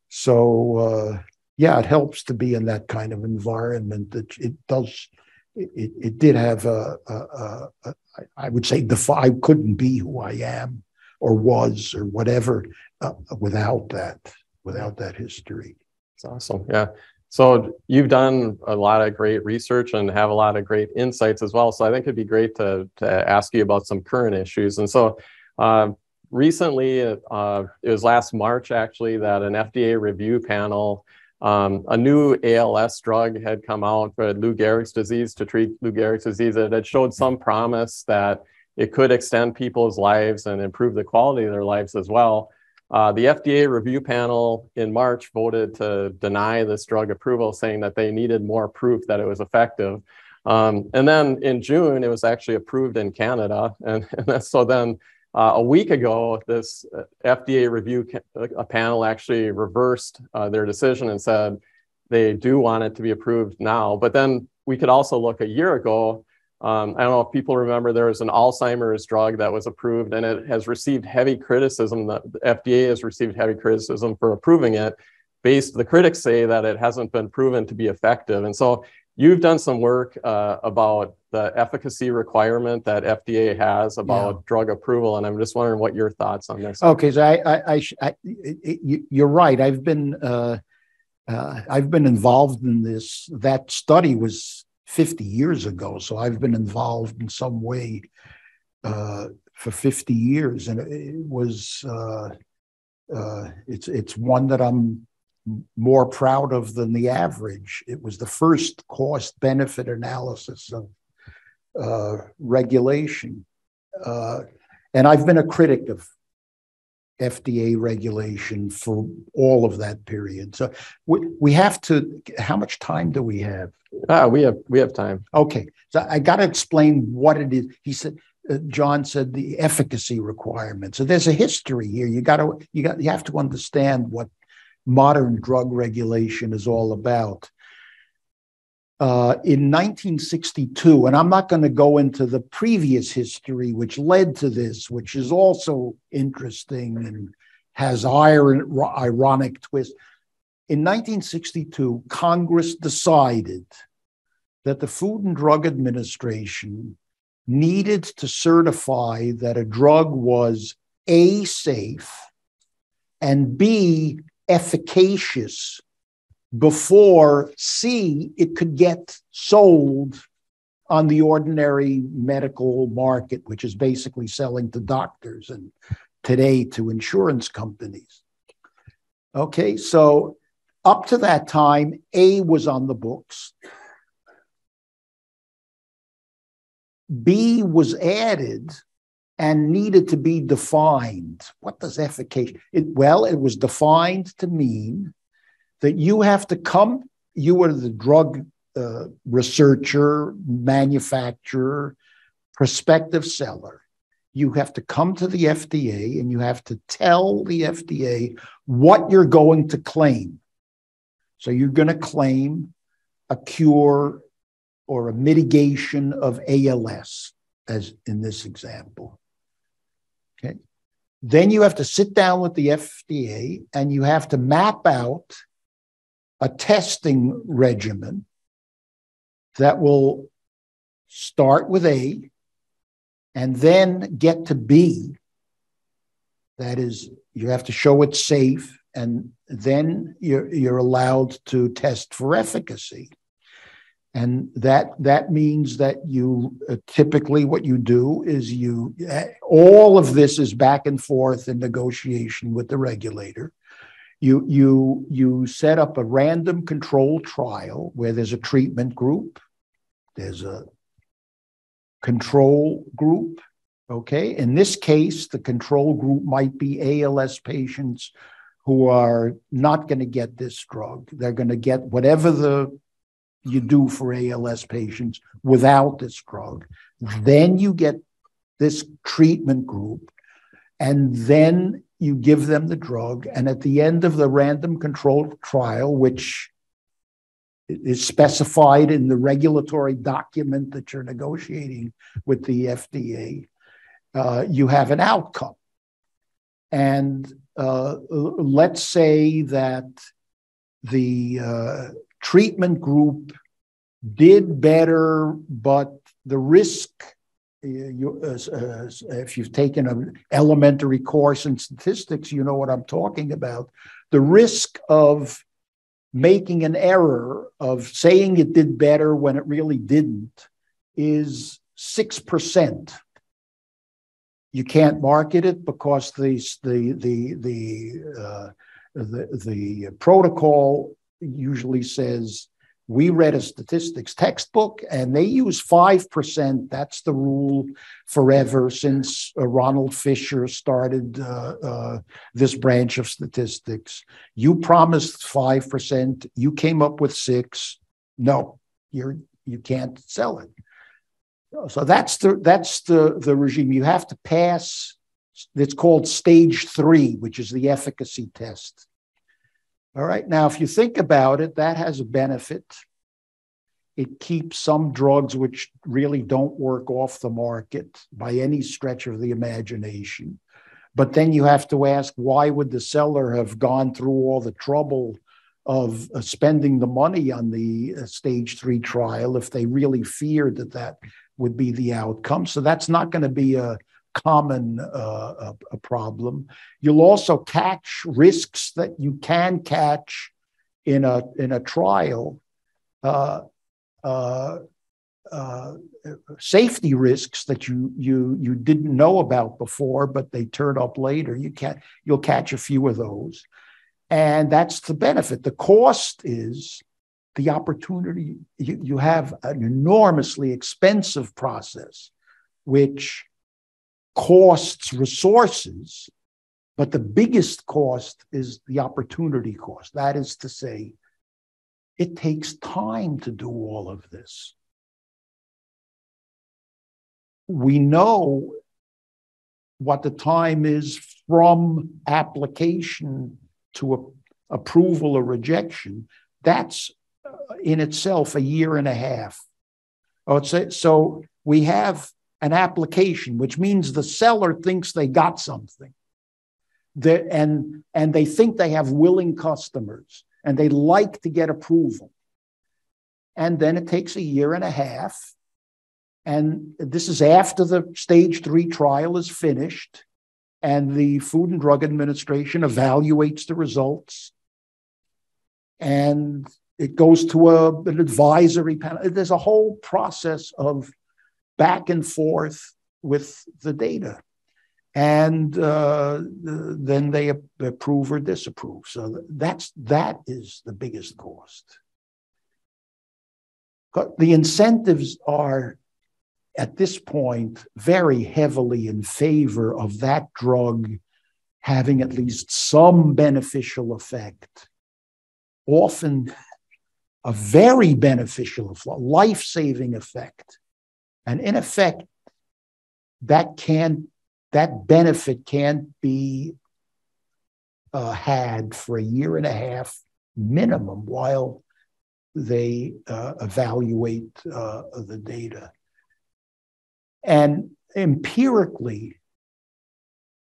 So yeah, it helps to be in that kind of environment. That it does. It, it did have a, a, a, I would say the I couldn't be who I am or was or whatever uh, without that without that history. It's awesome. Yeah. So you've done a lot of great research and have a lot of great insights as well. So I think it'd be great to, to ask you about some current issues. And so uh, recently, uh, it was last March actually, that an FDA review panel um, a new ALS drug had come out for Lou Gehrig's disease to treat Lou Gehrig's disease. It had showed some promise that it could extend people's lives and improve the quality of their lives as well. Uh, the FDA review panel in March voted to deny this drug approval, saying that they needed more proof that it was effective. Um, and then in June, it was actually approved in Canada. And, and so then uh, a week ago, this uh, FDA review a panel actually reversed uh, their decision and said they do want it to be approved now. But then we could also look a year ago. Um, I don't know if people remember there was an Alzheimer's drug that was approved and it has received heavy criticism. The FDA has received heavy criticism for approving it based, the critics say that it hasn't been proven to be effective. And so you've done some work uh, about the efficacy requirement that FDA has about yeah. drug approval, and I'm just wondering what your thoughts on this. Okay, so I, I, I, I you're right. I've been uh, uh, I've been involved in this. That study was 50 years ago, so I've been involved in some way uh, for 50 years, and it was uh, uh, it's it's one that I'm more proud of than the average. It was the first cost benefit analysis of uh, regulation. Uh, and I've been a critic of FDA regulation for all of that period. So we, we have to, how much time do we have? Ah, we have we have time. Okay. So I got to explain what it is. He said, uh, John said the efficacy requirement. So there's a history here. You got to you got you have to understand what modern drug regulation is all about. Uh, in 1962, and I'm not going to go into the previous history which led to this, which is also interesting and has iron, ironic twist. In 1962, Congress decided that the Food and Drug Administration needed to certify that a drug was A, safe, and B, efficacious before C, it could get sold on the ordinary medical market, which is basically selling to doctors and today to insurance companies. Okay, so up to that time, A was on the books. B was added and needed to be defined. What does efficacious? It, well, it was defined to mean that you have to come, you are the drug uh, researcher, manufacturer, prospective seller. You have to come to the FDA and you have to tell the FDA what you're going to claim. So you're going to claim a cure or a mitigation of ALS, as in this example. Okay. Then you have to sit down with the FDA and you have to map out a testing regimen that will start with A and then get to B. That is, you have to show it's safe, and then you're, you're allowed to test for efficacy. And that, that means that you uh, typically what you do is you, all of this is back and forth in negotiation with the regulator. You, you, you set up a random control trial where there's a treatment group, there's a control group. Okay. In this case, the control group might be ALS patients who are not going to get this drug. They're going to get whatever the you do for ALS patients without this drug. Then you get this treatment group, and then you give them the drug, and at the end of the random controlled trial, which is specified in the regulatory document that you're negotiating with the FDA, uh, you have an outcome. And uh, let's say that the uh, treatment group did better, but the risk you, uh, uh, if you've taken an elementary course in statistics, you know what I'm talking about. The risk of making an error of saying it did better when it really didn't is 6%. You can't market it because the, the, the, the, uh, the, the protocol usually says we read a statistics textbook and they use 5%. That's the rule forever since uh, Ronald Fisher started uh, uh, this branch of statistics. You promised 5%, you came up with six. No, you're, you can't sell it. So that's the, that's the, the regime. You have to pass, it's called stage three, which is the efficacy test. All right. Now, if you think about it, that has a benefit. It keeps some drugs which really don't work off the market by any stretch of the imagination. But then you have to ask why would the seller have gone through all the trouble of uh, spending the money on the uh, stage three trial if they really feared that that would be the outcome. So that's not going to be a common uh, a, problem. You'll also catch risks that you can catch in a in a trial. Uh, uh, uh, safety risks that you you you didn't know about before, but they turn up later. You can you'll catch a few of those, and that's the benefit. The cost is the opportunity. You, you have an enormously expensive process, which costs resources, but the biggest cost is the opportunity cost. That is to say, it takes time to do all of this we know what the time is from application to a, approval or rejection. That's uh, in itself a year and a half. So we have an application, which means the seller thinks they got something. and, and they think they have willing customers and they like to get approval. And then it takes a year and a half and this is after the stage three trial is finished, and the Food and Drug Administration evaluates the results. And it goes to a, an advisory panel. There's a whole process of back and forth with the data. And uh, then they approve or disapprove. So that's that is the biggest cost. The incentives are at this point very heavily in favor of that drug having at least some beneficial effect, often a very beneficial, life saving effect. And in effect, that can that benefit can't be uh, had for a year and a half minimum while they uh, evaluate uh, the data. And empirically,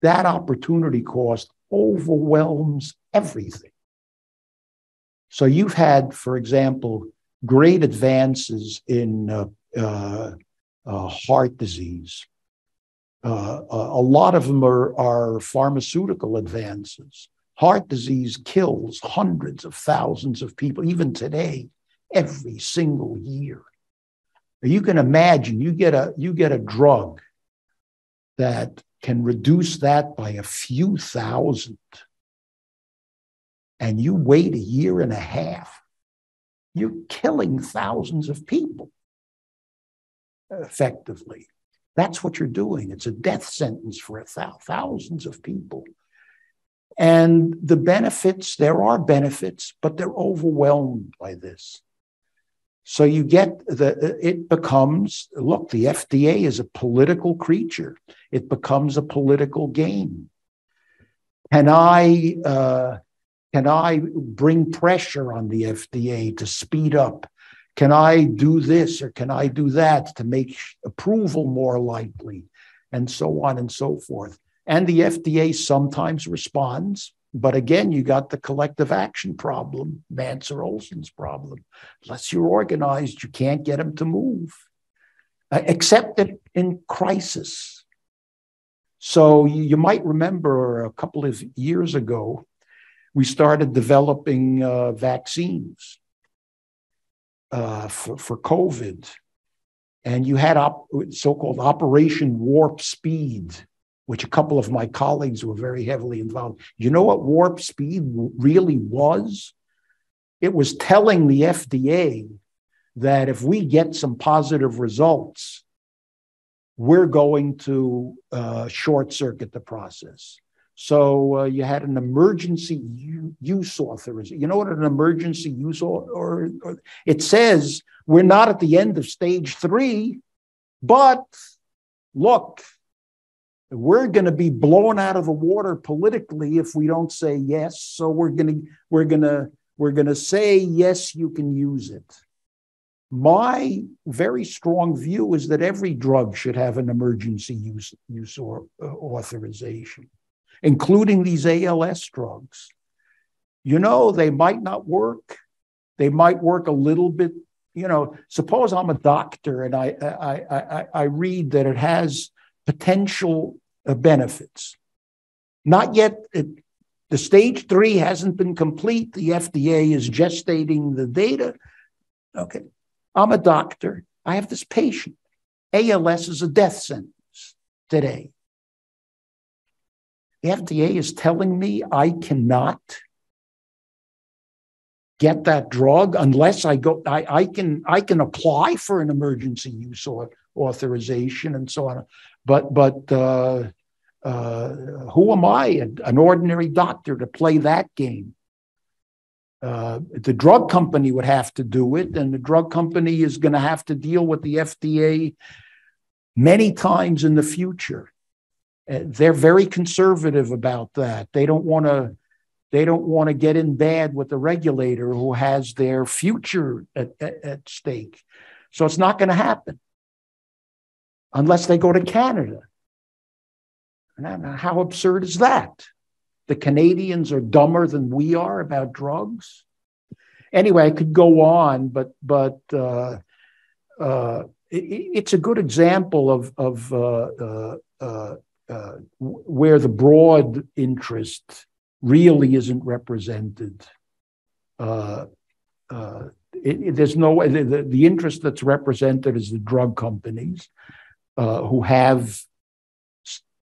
that opportunity cost overwhelms everything. So you've had, for example, great advances in uh, uh, uh, heart disease. Uh, a lot of them are, are pharmaceutical advances. Heart disease kills hundreds of thousands of people, even today, every single year. You can imagine you get a you get a drug that can reduce that by a few thousand, and you wait a year and a half. You're killing thousands of people effectively. That's what you're doing. It's a death sentence for thousands of people. And the benefits, there are benefits, but they're overwhelmed by this. So you get the, it becomes, look, the FDA is a political creature. It becomes a political game. Can I, uh, can I bring pressure on the FDA to speed up? Can I do this or can I do that to make approval more likely? And so on and so forth. And the FDA sometimes responds but again, you got the collective action problem, Mancur Olson's problem. Unless you're organized, you can't get them to move, uh, except in crisis. So you, you, might remember a couple of years ago, we started developing uh, vaccines uh, for, for COVID. And you had op- so called Operation Warp Speed which a couple of my colleagues were very heavily involved. You know what warp speed really was? It was telling the FDA that if we get some positive results, we're going to uh, short circuit the process. So uh, you had an emergency use authorization. You know what an emergency use or, or, or it says we're not at the end of stage three, but look, we're going to be blown out of the water politically if we don't say yes. So we're going to we're going to we're going to say yes you can use it. My very strong view is that every drug should have an emergency use use or uh, authorization including these ALS drugs you know, they might not work. They might work a little bit. You know, suppose I'm a doctor and I I I, I read that it has potential uh, benefits. Not yet. It, the stage three hasn't been complete. The FDA is gestating the data. Okay, I'm a doctor. I have this patient. ALS is a death sentence today. The FDA is telling me I cannot get that drug unless I go. I, I can I can apply for an emergency use or authorization and so on. But but uh, uh, who am I, an ordinary doctor, to play that game? Uh, the drug company would have to do it, and the drug company is going to have to deal with the FDA many times in the future. Uh, they're very conservative about that. They don't want to. They don't want to get in bad with the regulator who has their future at, at, at stake. So it's not going to happen unless they go to Canada. How absurd is that? The Canadians are dumber than we are about drugs. Anyway, I could go on, but but uh, uh, it, it's a good example of of uh, uh, uh, uh where the broad interest really isn't represented. It, it, there's no the, the interest that's represented is the drug companies who have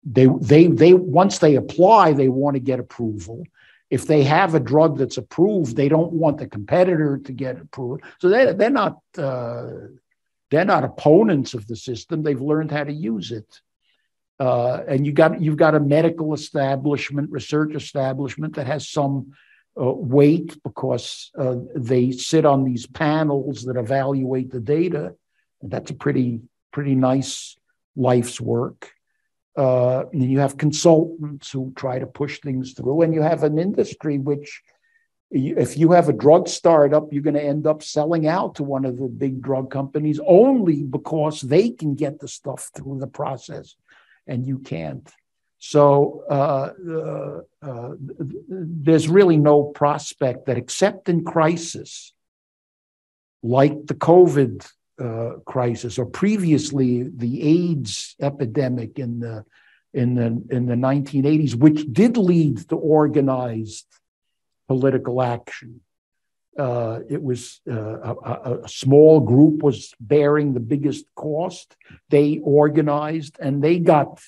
they they they once they apply they want to get approval. If they have a drug that's approved they don't want the competitor to get approved. So they, they're not uh, they're not opponents of the system. They've learned how to use it uh, and you got you've got a medical establishment research establishment that has some uh, weight because uh, they sit on these panels that evaluate the data. That's a pretty pretty nice life's work. Uh, and you have consultants who try to push things through, and you have an industry which, if you have a drug startup, you're going to end up selling out to one of the big drug companies only because they can get the stuff through the process, and you can't. So uh, uh, uh there's really no prospect that, except in crisis, like the COVID uh, crisis, or previously the AIDS epidemic in the in the in the 1980s, which did lead to organized political action. Uh, it was uh, a, a, small group was bearing the biggest cost. They organized and they got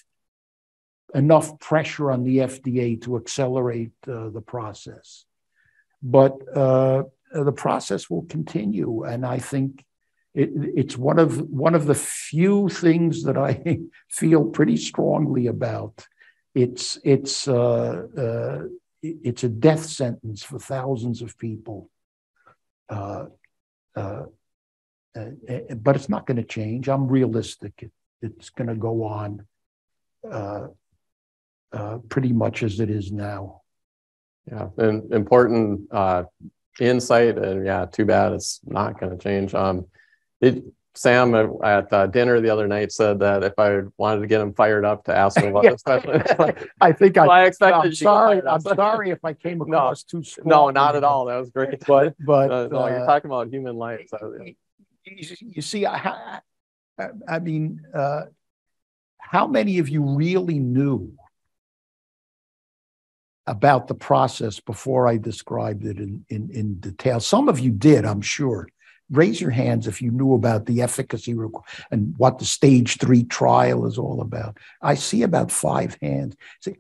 enough pressure on the FDA to accelerate uh, the process. But uh, the process will continue, and I think it, it's one of one of the few things that I feel pretty strongly about. It's it's uh, uh, it's a death sentence for thousands of people, uh, uh, uh but it's not going to change. I'm realistic. It, it's going to go on uh, pretty much as it is now. Yeah, and important insight, and yeah, too bad it's not going to change. Um, it, Sam at uh, dinner the other night said that if I wanted to get him fired up to ask him what the special, I think I, I expected. I'm sorry. I'm sorry if I came across no, too. No, not at all. That was great. But but uh, no, you're uh, talking about human life. So, yeah. you, you, see, I, I, I mean, uh, how many of you really knew about the process before I described it in, in, in detail? Some of you did, I'm sure raise your hands if you knew about the efficacy and what the stage three trial is all about. I see about five hands. See,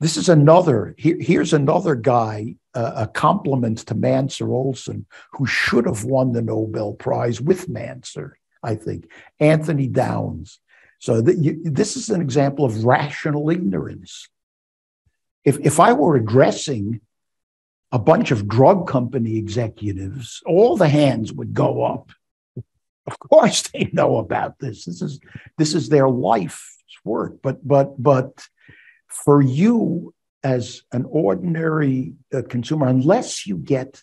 this is another, here, here's another guy, uh, a compliment to Mancur Olson, who should have won the Nobel Prize with Mancur, I think, Anthony Downs. So that you, this is an example of rational ignorance. If, if I were addressing a bunch of drug company executives, all the hands would go up. Of course, they know about this. This is this is their life's work. But but but for you as an ordinary uh, consumer, unless you get,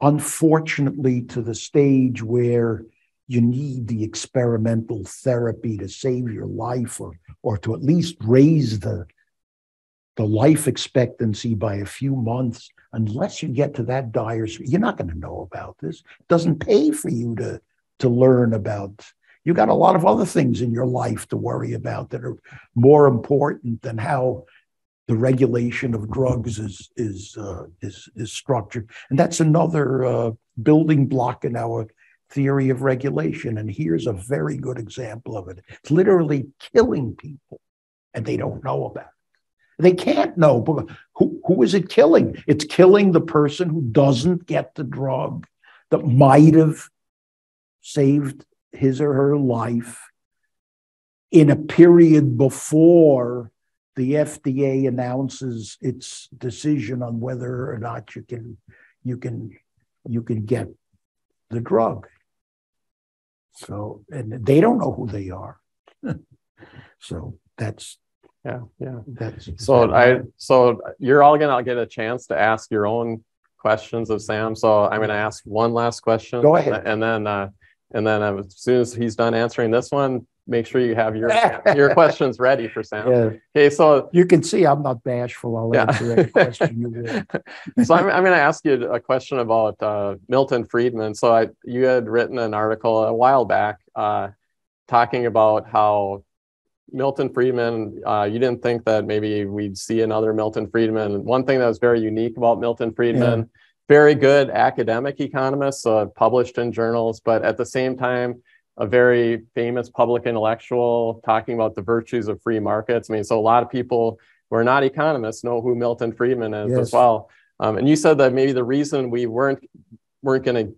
unfortunately, to the stage where you need the experimental therapy to save your life or or to at least raise the the life expectancy by a few months, unless you get to that dire, you're not going to know about this. It doesn't pay for you to to learn about. You got a lot of other things in your life to worry about that are more important than how the regulation of drugs is is uh, is is structured, and that's another uh, building block in our theory of regulation. And here's a very good example of it. It's literally killing people, and they don't know about it. They can't know. Who, who is it killing? It's killing the person who doesn't get the drug that might have saved his or her life in a period before the FDA announces its decision on whether or not you can you can you can get the drug. So and they don't know who they are. so that's yeah yeah that's so I so you're all gonna get a chance to ask your own questions of Sam. So I'm gonna ask one last question. Go ahead. And then uh, and then as soon as he's done answering this one, make sure you have your your questions ready for Sam. Yeah. Okay, so you can see I'm not bashful. I'll yeah. answer any question you want. so I'm, I'm going to ask you a question about uh, Milton Friedman. So I, you had written an article a while back uh, talking about how Milton Friedman, uh, you didn't think that maybe we'd see another Milton Friedman. One thing that was very unique about Milton Friedman. Yeah very good academic economist, uh, published in journals, but at the same time, a very famous public intellectual talking about the virtues of free markets. I mean, so a lot of people who are not economists know who Milton Friedman is yes. as well. Um, and you said that maybe the reason we weren't weren't going to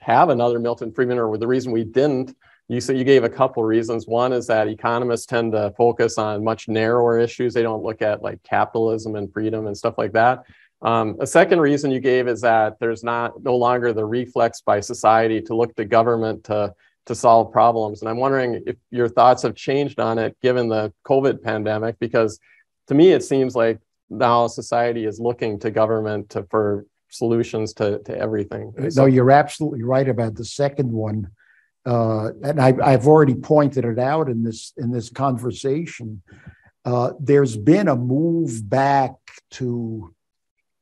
have another Milton Friedman, or the reason we didn't, you said you gave a couple reasons. One is that economists tend to focus on much narrower issues. They don't look at like capitalism and freedom and stuff like that. Um, a second reason you gave is that there's not no longer the reflex by society to look to government to to solve problems. And I'm wondering if your thoughts have changed on it given the COVID pandemic, because to me it seems like now society is looking to government to, for solutions to, to everything. So, no, you're absolutely right about the second one. Uh, and I, I've already pointed it out in this in this conversation. Uh, there's been a move back to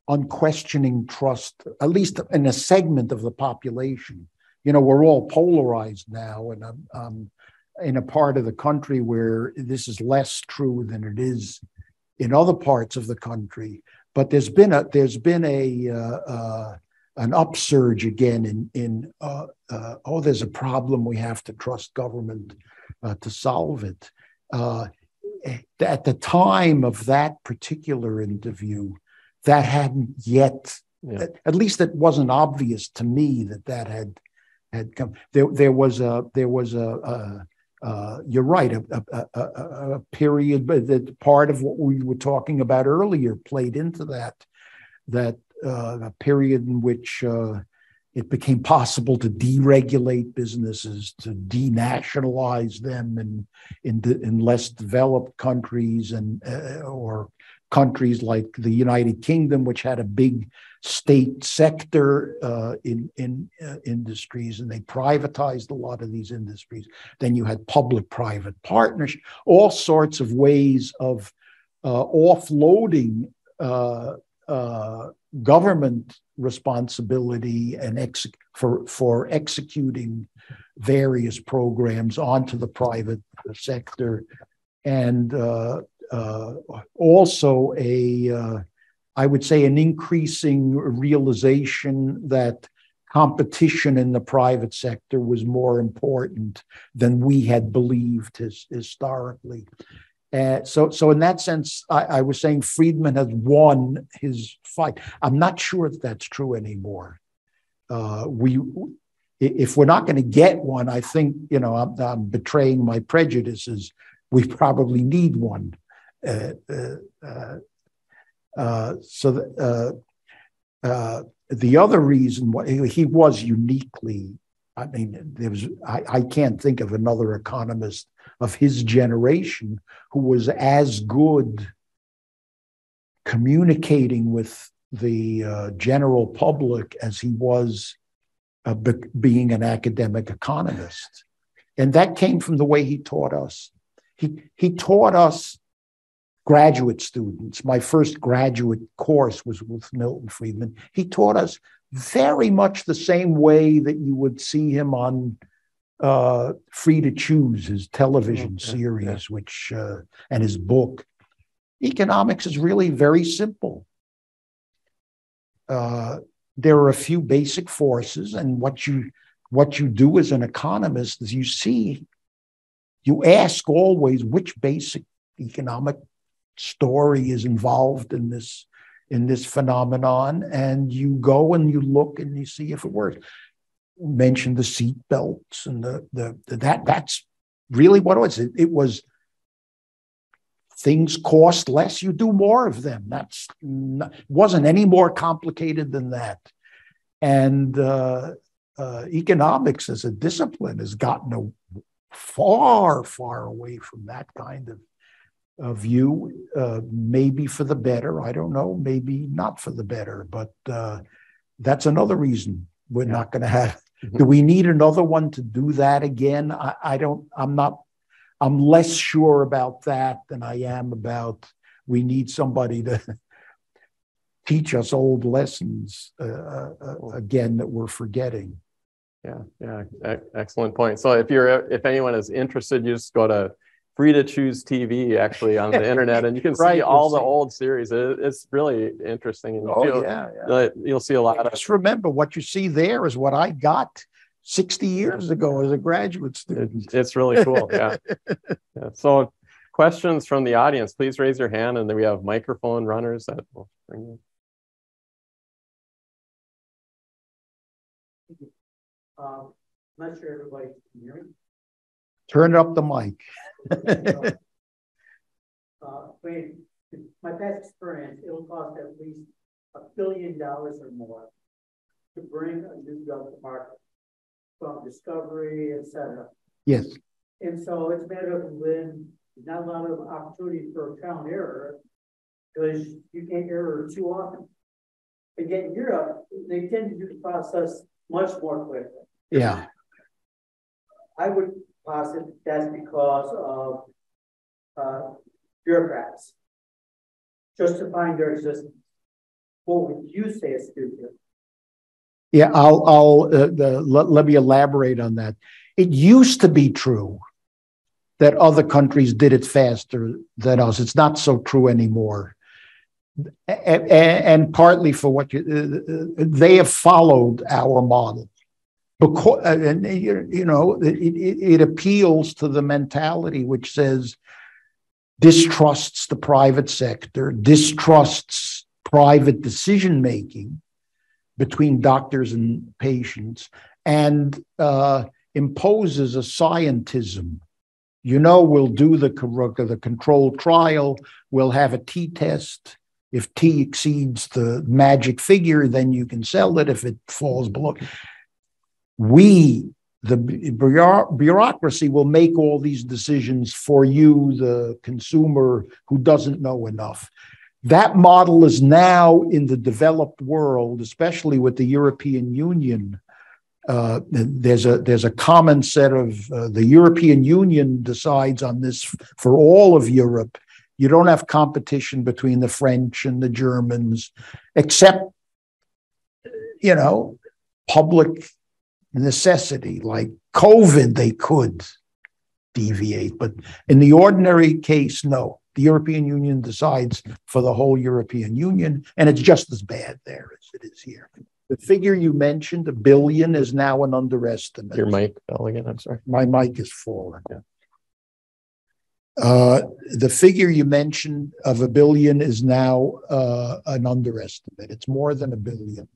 unquestioning trust, at least in a segment of the population. You know, we're all polarized now, and I'm, I'm in a part of the country where this is less true than it is in other parts of the country. But there's been a there's been a uh, uh, an upsurge again in in uh, uh oh, there's a problem. We have to trust government uh, to solve it. Uh, at the time of that particular interview, that hadn't yet, yeah. at, least it wasn't obvious to me that that had had come. There, there was a, there was a, a uh, you're right, a, a, a, a, period, but that part of what we were talking about earlier played into that, that a period in which uh, it became possible to deregulate businesses, to denationalize them in in, in less developed countries and uh, or countries like the United Kingdom, which had a big state sector uh, in in uh, industries, and they privatized a lot of these industries. Then you had public-private partnership, all sorts of ways of uh, offloading uh, government responsibility and ex- for for executing various programs onto the private sector and uh, uh, also a, uh, I would say, an increasing realization that competition in the private sector was more important than we had believed his, historically. Uh, so, so in that sense, I, I, was saying Friedman has won his fight. I'm not sure that that's true anymore. Uh, we, if we're not going to get one, I think you know I'm, I'm betraying my prejudices. We probably need one. Uh, uh, uh, so the other reason why he was uniquely, I mean, there was I, I can't think of another economist of his generation who was as good communicating with the uh, general public as he was uh, be- being an academic economist. And that came from the way he taught us. He, he taught us graduate students. My first graduate course was with Milton Friedman. He taught us very much the same way that you would see him on uh, Free to Choose, his television okay. series, yeah. which uh, and his book. Economics is really very simple. Uh, there are a few basic forces, and what you what you do as an economist is you see, you ask always which basic economic story is involved in this in this phenomenon, and you go and you look and you see if it works. Mention the seat belts and the, the, the that that's really what it was. It, it, was things cost less, you do more of them. That's not, wasn't any more complicated than that. And uh, uh, economics as a discipline has gotten a, far, far away from that kind of uh, view, uh, maybe for the better. I don't know, maybe not for the better, but uh, that's another reason we're yeah. not going to have. Do we need another one to do that again? I, I, don't, I'm not, I'm less sure about that than I am about we need somebody to teach us old lessons uh, uh, again that we're forgetting. Yeah, yeah, excellent point. So if you're, if anyone is interested, you just go to free to choose TV actually on the internet, and you can right, see all the old series. It, it's really interesting. And oh feel, yeah, yeah. you'll see a lot of. Just remember, what you see there is what I got 60 years ago as a graduate student. It, it's really cool. Yeah. yeah. So, questions from the audience, please raise your hand, and then we have microphone runners that will bring you. Um, I'm not sure everybody can hear me. Turn up the mic. uh, my past experience, it'll cost at least a billion dollars or more to bring a new drug to market from discovery, et cetera. Yes. And so it's a matter of when there's not a lot of opportunity for trial and error because you can't error too often. But yet in Europe, they tend to do the process much more quickly. Yeah. I would that's because of uh, bureaucrats justifying their existence. What would you say is stupid? Yeah, I'll, I'll uh, the, let, let me elaborate on that. It used to be true that other countries did it faster than us. It's not so true anymore. And, and partly for what you, uh, uh, they have followed our model because uh, and you know it, it, appeals to the mentality which says distrusts the private sector distrusts private decision making between doctors and patients and uh, imposes a scientism. You know we'll do the, the controlled trial we'll have a t-test. If t exceeds the magic figure then you can sell it. If it falls below we, the bureaucracy, will make all these decisions for you, the consumer who doesn't know enough. That model is now in the developed world, especially with the European Union. Uh, there's a there's a common set of uh, the European Union decides on this for all of Europe. You don't have competition between the French and the Germans, except you know public necessity, like COVID, they could deviate. But in the ordinary case, no. The European Union decides for the whole European Union, and it's just as bad there as it is here. The figure you mentioned, a billion, is now an underestimate. Your mic fell again. I'm sorry. My mic is falling. Yeah. Uh, the figure you mentioned of a billion is now uh, an underestimate. It's more than a billion.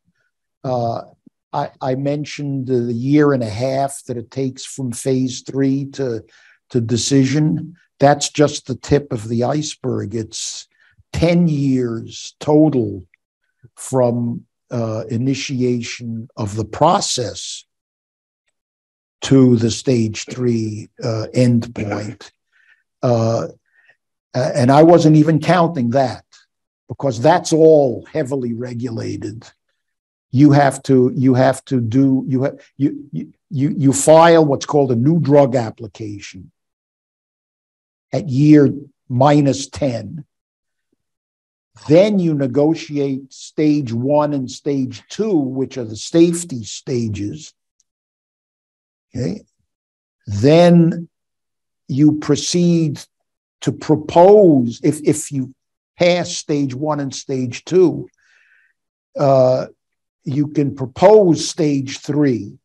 Uh, I, I mentioned the year and a half that it takes from phase three to, to decision. That's just the tip of the iceberg. It's 10 years total from uh, initiation of the process to the stage three uh, end point. Uh, and I wasn't even counting that because that's all heavily regulated you have to you have to do you have you you you file what's called a new drug application at year minus 10 Then you negotiate stage one and stage two, which are the safety stages. Okay. Then you proceed to propose, if, if you pass stage one and stage two, uh, you can propose stage three.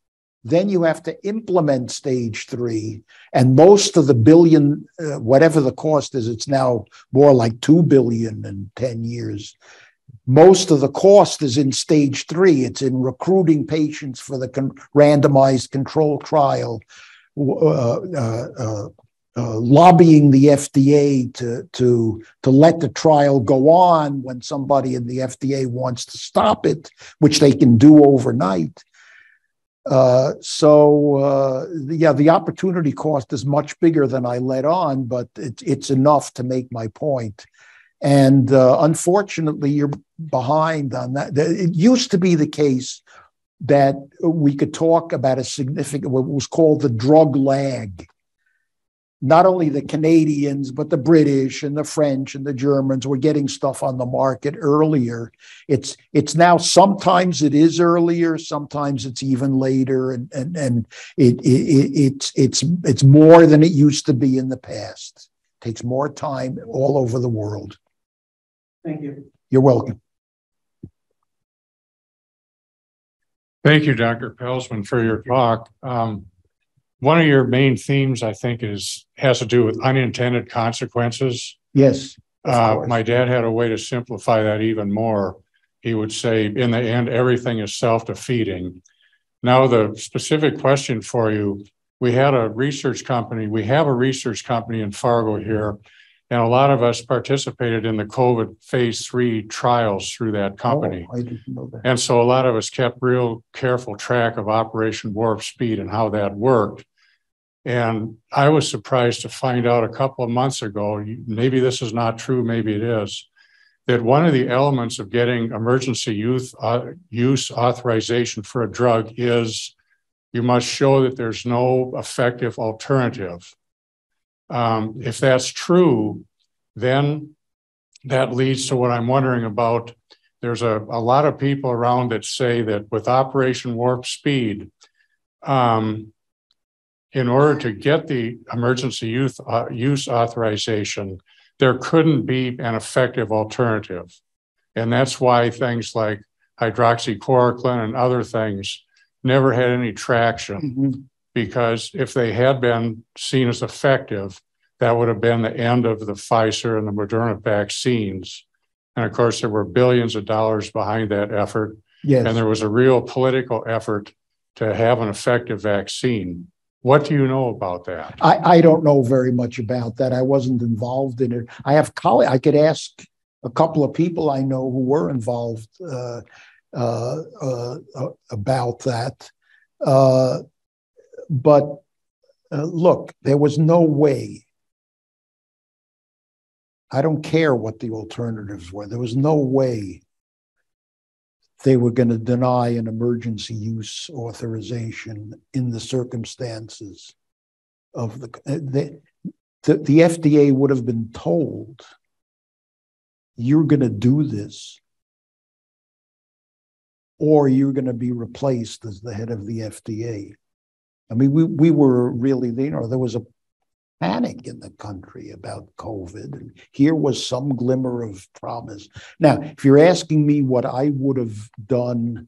Then you have to implement stage three. And most of the billion, uh, whatever the cost is, it's now more like 2 billion in 10 years. Most of the cost is in stage three. It's in recruiting patients for the con- randomized control trial, uh, uh, uh lobbying the FDA to to to let the trial go on when somebody in the FDA wants to stop it, which they can do overnight. Uh, so uh, yeah, the opportunity cost is much bigger than I let on, but it, it's enough to make my point. And uh, unfortunately, you're behind on that. It used to be the case that we could talk about a significant what was called the drug lag not only the Canadians, but the British and the French and the Germans were getting stuff on the market earlier. It's it's now sometimes it is earlier, sometimes it's even later, and and and it, it, it it's it's it's more than it used to be in the past. It takes more time all over the world. Thank you. You're welcome. Thank you, Dr. Peltzman, for your talk. Um, one of your main themes, I think, is has to do with unintended consequences. Yes. Uh, my dad had a way to simplify that even more. He would say, in the end, everything is self defeating. Now, the specific question for you we had a research company, we have a research company in Fargo here, and a lot of us participated in the COVID phase three trials through that company. Oh, I didn't know that. And so a lot of us kept real careful track of Operation Warp Speed and how that worked. And I was surprised to find out a couple of months ago, maybe this is not true, maybe it is, that one of the elements of getting emergency youth uh, use authorization for a drug is you must show that there's no effective alternative. Um, if that's true, then that leads to what I'm wondering about. There's a, a lot of people around that say that with Operation Warp Speed, um, in order to get the emergency youth uh, use authorization, there couldn't be an effective alternative. And that's why things like hydroxychloroquine and other things never had any traction. Mm-hmm because if they had been seen as effective, that would have been the end of the Pfizer and the Moderna vaccines. And of course, there were billions of dollars behind that effort. Yes. And there was a real political effort to have an effective vaccine. What do you know about that? I, I don't know very much about that. I wasn't involved in it. I have colleagues, I could ask a couple of people I know who were involved uh, uh, uh, about that. But uh, look, there was no way. I don't care what the alternatives were. There was no way they were going to deny an emergency use authorization in the circumstances of the, uh, the, the, the FDA would have been told, you're going to do this, or you're going to be replaced as the head of the FDA. I mean, we, we were really, you know, there was a panic in the country about COVID, and here was some glimmer of promise. Now, if you're asking me what I would have done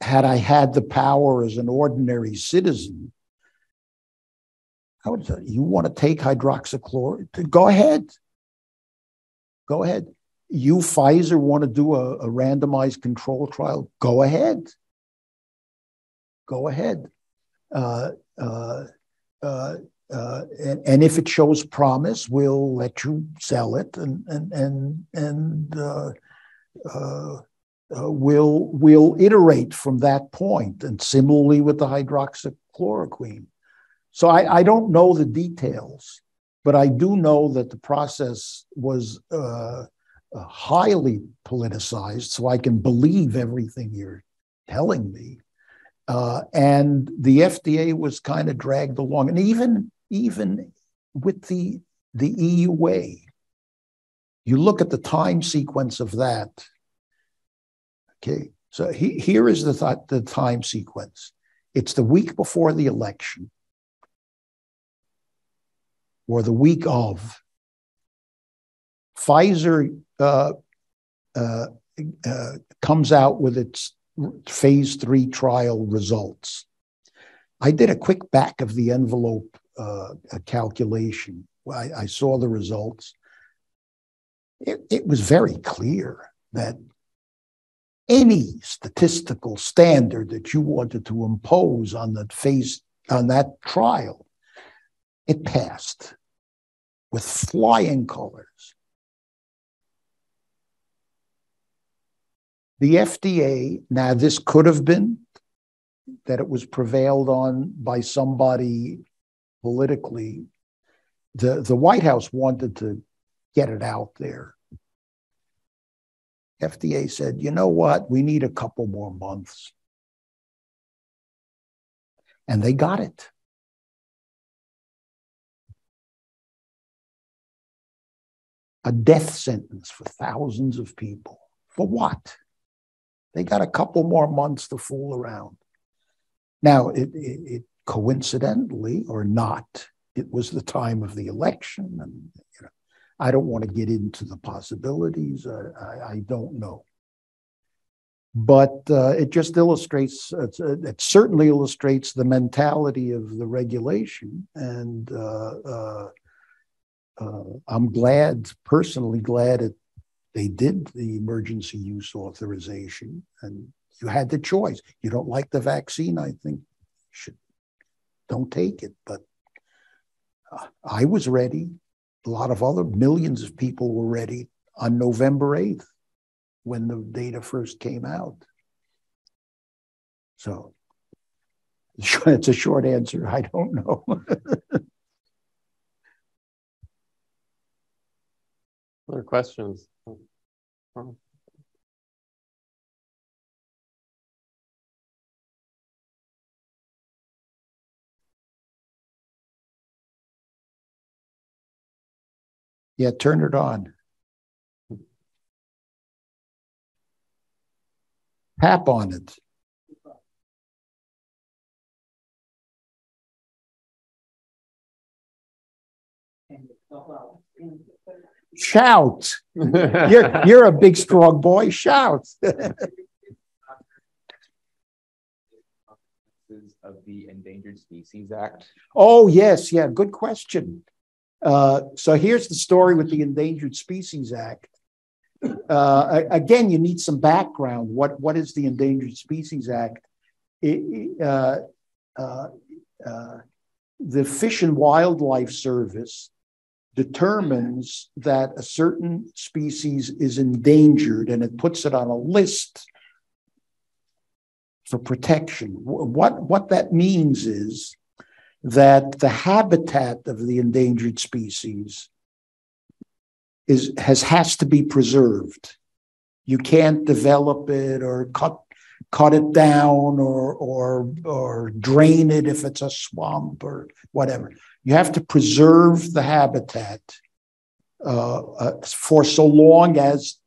had I had the power as an ordinary citizen, I would say, you want to take hydroxychloroquine? Go ahead. Go ahead. You, Pfizer, want to do a, a randomized control trial? Go ahead go ahead. Uh, uh, uh, uh, and, and, if it shows promise, we'll let you sell it, and and and and uh, uh, we'll we'll iterate from that point. And similarly with the hydroxychloroquine. So I, I don't know the details, but I do know that the process was highly politicized. So I can believe everything you're telling me. Uh, and the FDA was kind of dragged along, and even even with the the EUA, You look at the time sequence of that. Okay, so he, here is the, th- the time sequence. It's the week before the election or the week of. Pfizer uh, uh, uh, comes out with its phase three trial results. I did a quick back of the envelope uh, calculation. I, I, saw the results. It, it was very clear that any statistical standard that you wanted to impose on that phase on that trial, it passed with flying colors. The FDA, now this could have been that it was prevailed on by somebody politically. The, the White House wanted to get it out there. FDA said, you know what? We need a couple more months. And they got it. A death sentence for thousands of people. For what? They got a couple more months to fool around. Now, it, it, it coincidentally or not, it was the time of the election, and you know, I don't want to get into the possibilities. Uh, I, I, don't know, but uh, it just illustrates. Uh, it certainly illustrates the mentality of the regulation, and uh, uh, uh, I'm glad, personally glad, it they did the emergency use authorization and you had the choice. You don't like the vaccine, I think should don't take it. But uh, I was ready. A lot of other millions of people were ready on November 8th when the data first came out. So it's a short answer. I don't know. Other questions? Yeah, turn it on. Tap on it. Shout. you're, you're a big, strong boy. Shout. of the Endangered Species Act? Oh, yes. Yeah. Good question. Uh, so here's the story with the Endangered Species Act. Uh, again, you need some background. What, what is the Endangered Species Act? It, uh, uh, uh the Fish and Wildlife Service determines that a certain species is endangered and it puts it on a list for protection. What, what that means is that the habitat of the endangered species is, has, has to be preserved. You can't develop it or cut, cut it down or, or, or drain it if it's a swamp or whatever. You have to preserve the habitat uh, uh, for so long as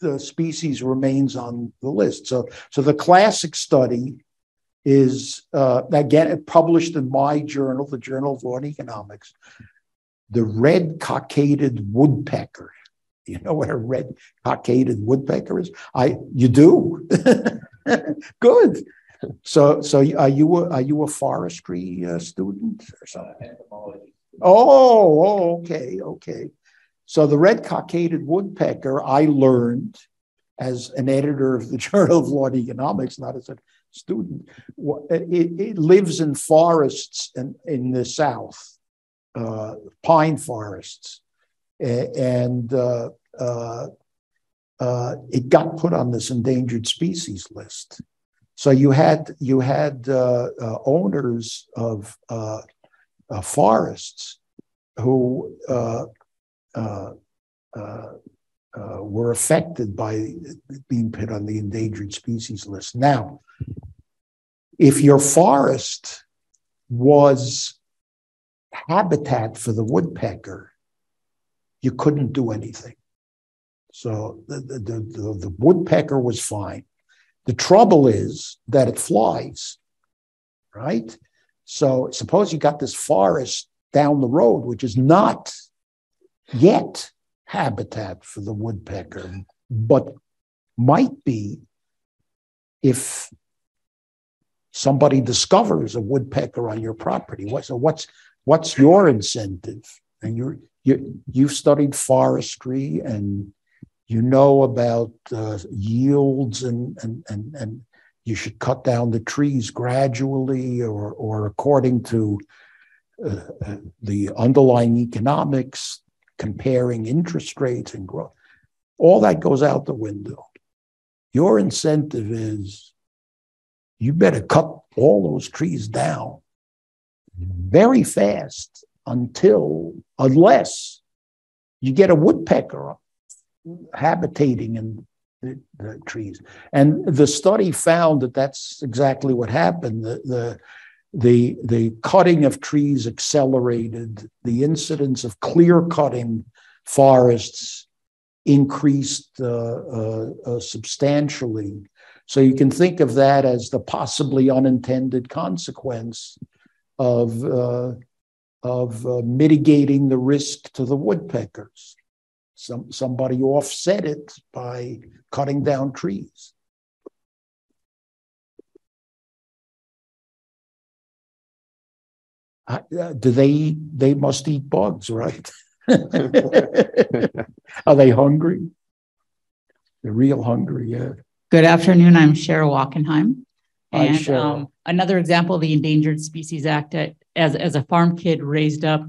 the species remains on the list. So, so the classic study is uh, again published in my journal, the Journal of Law and Economics, the red cockaded woodpecker. You know what a red cockaded woodpecker is? I you do. Good. So, so are you a, are you a forestry uh, student or something? Uh, oh, oh, okay, okay. So the red cockaded woodpecker, I learned as an editor of the Journal of Law and Economics, not as a student. It, it lives in forests in, in the south, uh, pine forests, and uh, uh, uh, it got put on this endangered species list. So you had you had uh, uh, owners of uh, uh forests who uh, uh, were affected by being put on the endangered species list. Now, if your forest was habitat for the woodpecker, you couldn't do anything. So the, the, the, the woodpecker was fine. The trouble is that it flies, right? So suppose you got this forest down the road, which is not yet habitat for the woodpecker, but might be if somebody discovers a woodpecker on your property. So what's what's your incentive? And you're you you've studied forestry and you know about uh, yields and, and and and you should cut down the trees gradually or or according to uh, uh the underlying economics, comparing interest rates and growth. All that goes out the window. Your incentive is you better cut all those trees down very fast until, unless you get a woodpecker habitating in the, the, trees. And the study found that that's exactly what happened. The, the, the, the cutting of trees accelerated, the incidence of clear cutting forests increased uh, uh, uh, substantially. So you can think of that as the possibly unintended consequence of, uh, of uh, mitigating the risk to the woodpeckers. Some, somebody offset it by cutting down trees. Uh, do they they must eat bugs, right? Are they hungry? They're real hungry, yeah. Good afternoon. I'm Cheryl Wackenheim. Hi, And Cheryl. um, another example of the Endangered Species Act, uh, as, as a farm kid raised up,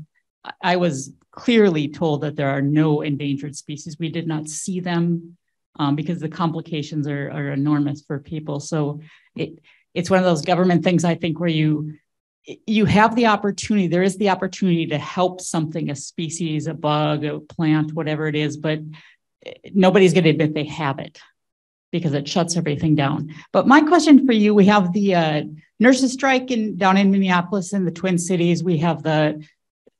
I was clearly told that there are no endangered species. We did not see them um, because the complications are, are enormous for people. So it, it's one of those government things, I think, where you, you have the opportunity, there is the opportunity to help something, a species, a bug, a plant, whatever it is, but eh, nobody's going to admit they have it because it shuts everything down. But my question for you, we have the uh, nurses strike in down in Minneapolis in the Twin Cities. We have the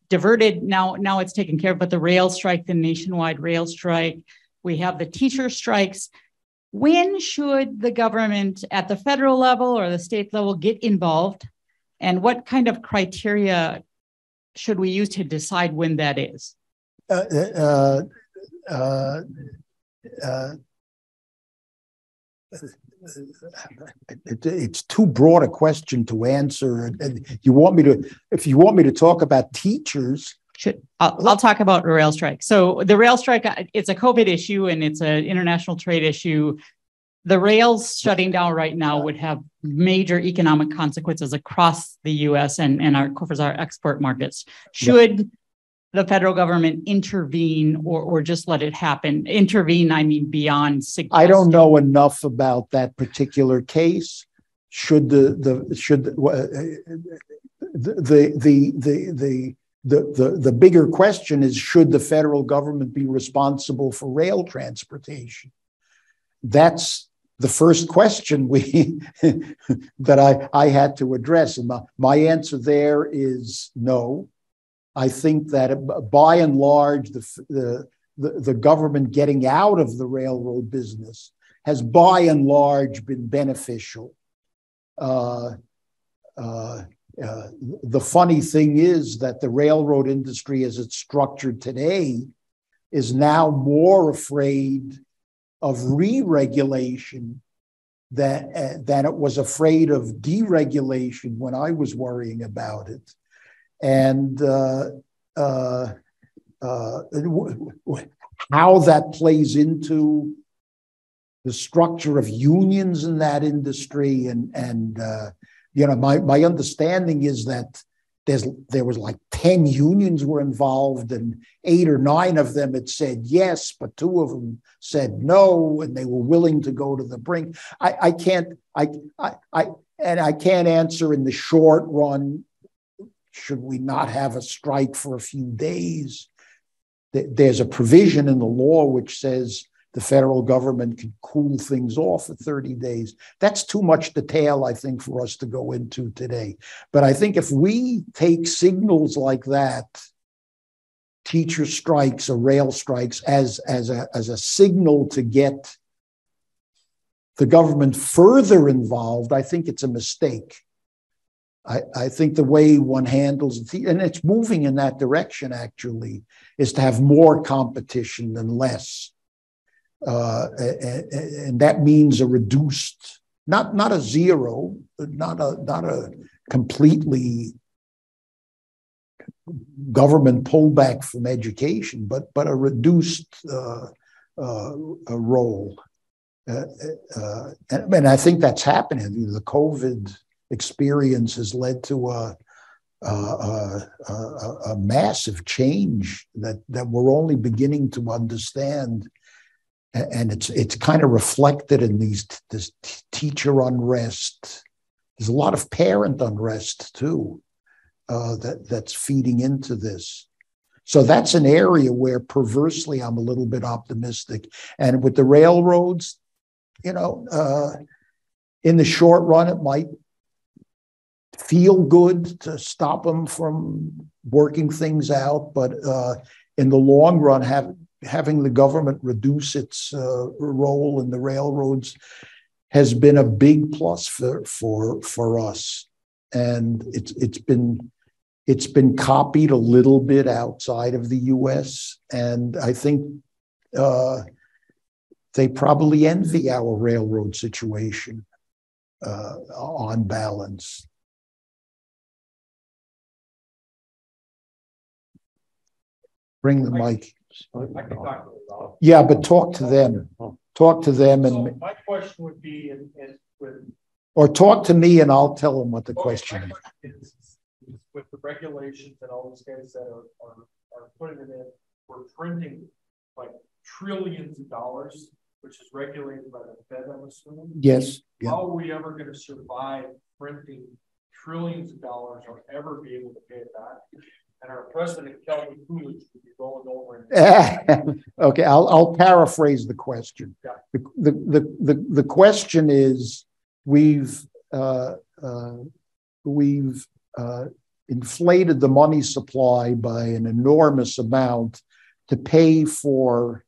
diverted now now it's taken care of, but the rail strike, the nationwide rail strike. We have the teacher strikes. When should the government at the federal level or the state level get involved? And what kind of criteria should we use to decide when that is? Uh, uh, uh, uh, it, it's too broad a question to answer. And you want me to, if you want me to talk about teachers, Should, I'll, I'll talk about the rail strike. So the rail strike, uh, it's a COVID issue and it's an international trade issue. The rails shutting down right now would have major economic consequences across the U.S. and, and our our export markets. Should the federal government intervene or, or just let it happen? Intervene, I mean, beyond. I don't know enough about that particular case. Should the the should the uh, the the the the the, the, the bigger question is should the federal government be responsible for rail transportation? That's the first question we that I, I had to address. And my, my answer there is no. I think that uh, by and large, the, the, the, government getting out of the railroad business has by and large been beneficial. Uh, uh, uh, the funny thing is that the railroad industry, as it's structured today, is now more afraid of re-regulation than, uh, than it was afraid of deregulation when I was worrying about it. And uh, uh, uh, how that plays into the structure of unions in that industry and and uh, you know my my understanding is that there's there was like 10 unions were involved and eight or nine of them had said yes but two of them said no and they were willing to go to the brink. I i can't i i, I and i can't answer in the short run should we not have a strike for a few days there's a provision in the law which says the federal government can cool things off for 30 days. That's too much detail, I think, for us to go into today. But I think if we take signals like that teacher strikes or rail strikes as, as, a, as a signal to get the government further involved, I think it's a mistake. I, I think the way one handles and it's moving in that direction actually, is to have more competition than less. Uh, and, and that means a reduced, not, not a zero, not a, not a completely government pullback from education, but but a reduced uh, uh, a role. Uh, uh and, and, I think that's happening. The COVID experience has led to a, a, a, a massive change that, that we're only beginning to understand. And it's it's kind of reflected in these this teacher unrest. There's a lot of parent unrest too uh, that that's feeding into this. So that's an area where perversely I'm a little bit optimistic. And with the railroads, you know, uh, in the short run, it might feel good to stop them from working things out, but uh, in the long run, have, having the government reduce its uh, role in the railroads has been a big plus for for for us, and it's it's been it's been copied a little bit outside of the US. And I think uh, they probably envy our railroad situation uh, on balance. Bring the mic. Yeah, but talk to them. Oh. Talk to them and. My question would be, and, with. Or talk to me and I'll tell them what the oh, question is with the regulations and all these guys that are, are, are putting it in, we're printing like trillions of dollars, which is regulated by the Fed, I'm assuming. Yes. Yeah. How are we ever going to survive printing trillions of dollars or ever be able to pay it back? And our president, Kelly Coolidge, would be rolling over. And- okay, I'll, I'll paraphrase the question. Yeah. The, the, the, the, the question is we've, uh, uh, we've uh, inflated the money supply by an enormous amount to pay for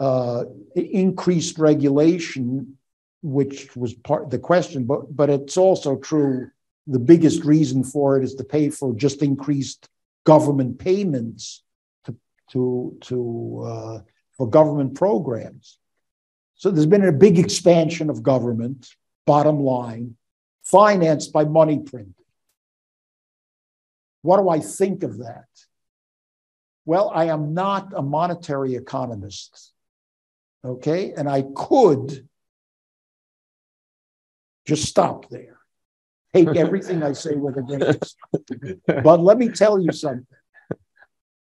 uh, increased regulation, which was part of the question. But but it's also true. The biggest reason for it is to pay for just increased government payments to to to uh, for government programs. So there's been a big expansion of government. Bottom line, financed by money printing. What do I think of that? Well, I am not a monetary economist. Okay. And I could just stop there. Take everything I say with a grain of salt. But let me tell you something.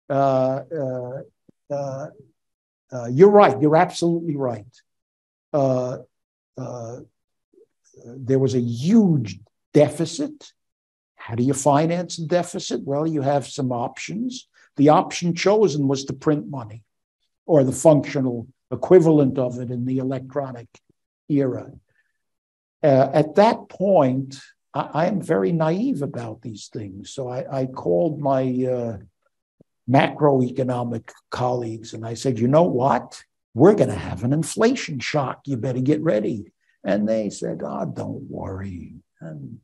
Uh, uh, uh, uh you're right. You're absolutely right. Uh, uh, there was a huge deficit how do you finance a deficit? Well, you have some options. The option chosen was to print money or the functional equivalent of it in the electronic era. Uh, at that point, I, am very naive about these things. So I, I called my uh, macroeconomic colleagues and I said, you know what? We're going to have an inflation shock. You better get ready. And they said, oh, don't worry. And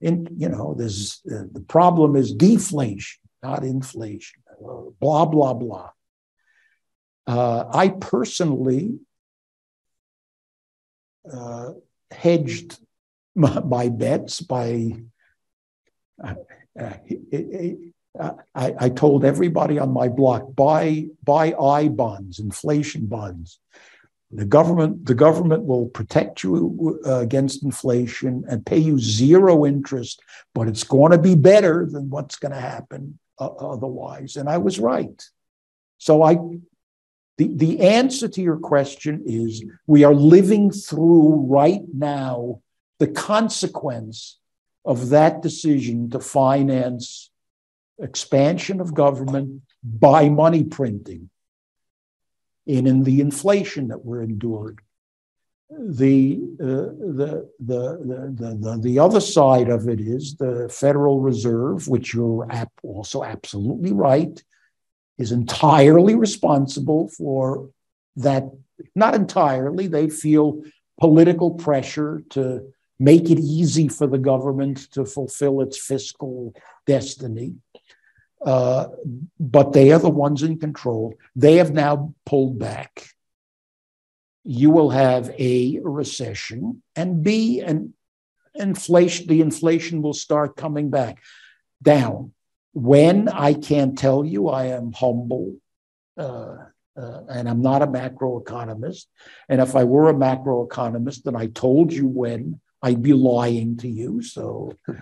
in, you know, there's uh, the problem is deflation, not inflation. Blah blah blah. Uh, I personally uh, hedged my, my, bets by. Uh, uh, I, I, told everybody on my block buy buy I bonds, inflation bonds. The government, the government will protect you uh, against inflation and pay you zero interest, but it's going to be better than what's going to happen uh, otherwise. And I was right. So I, the, the answer to your question is we are living through right now the consequence of that decision to finance expansion of government by money printing and in the inflation that we're enduring. the, uh, the, the, the, the, the other side of it is the Federal Reserve, which you're also absolutely right, is entirely responsible for that. Not entirely, they feel political pressure to make it easy for the government to fulfill its fiscal destiny. Uh, but they are the ones in control. They have now pulled back you will have a recession, and B, an inflation, the inflation will start coming back down. When I can't tell you, I am humble. Uh, uh, and I'm not a macroeconomist. And if I were a macroeconomist and I told you when, I'd be lying to you. So uh,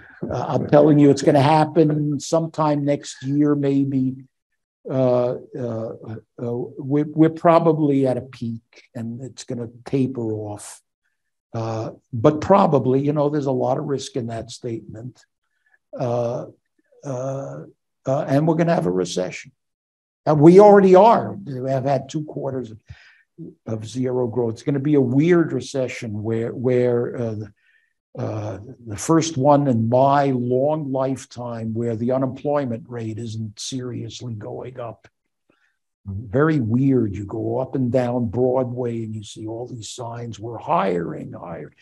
I'm telling you it's going to happen sometime next year, maybe uh, uh, uh, we're, we're probably at a peak and it's going to taper off. Uh, but probably, you know, there's a lot of risk in that statement. Uh, uh, and we're going to have a recession. And we already are. We have had two quarters of, of zero growth. It's going to be a weird recession where, where uh, first one in my long lifetime where the unemployment rate isn't seriously going up. Very weird. You go up and down Broadway and you see all these signs we're hiring, hiring.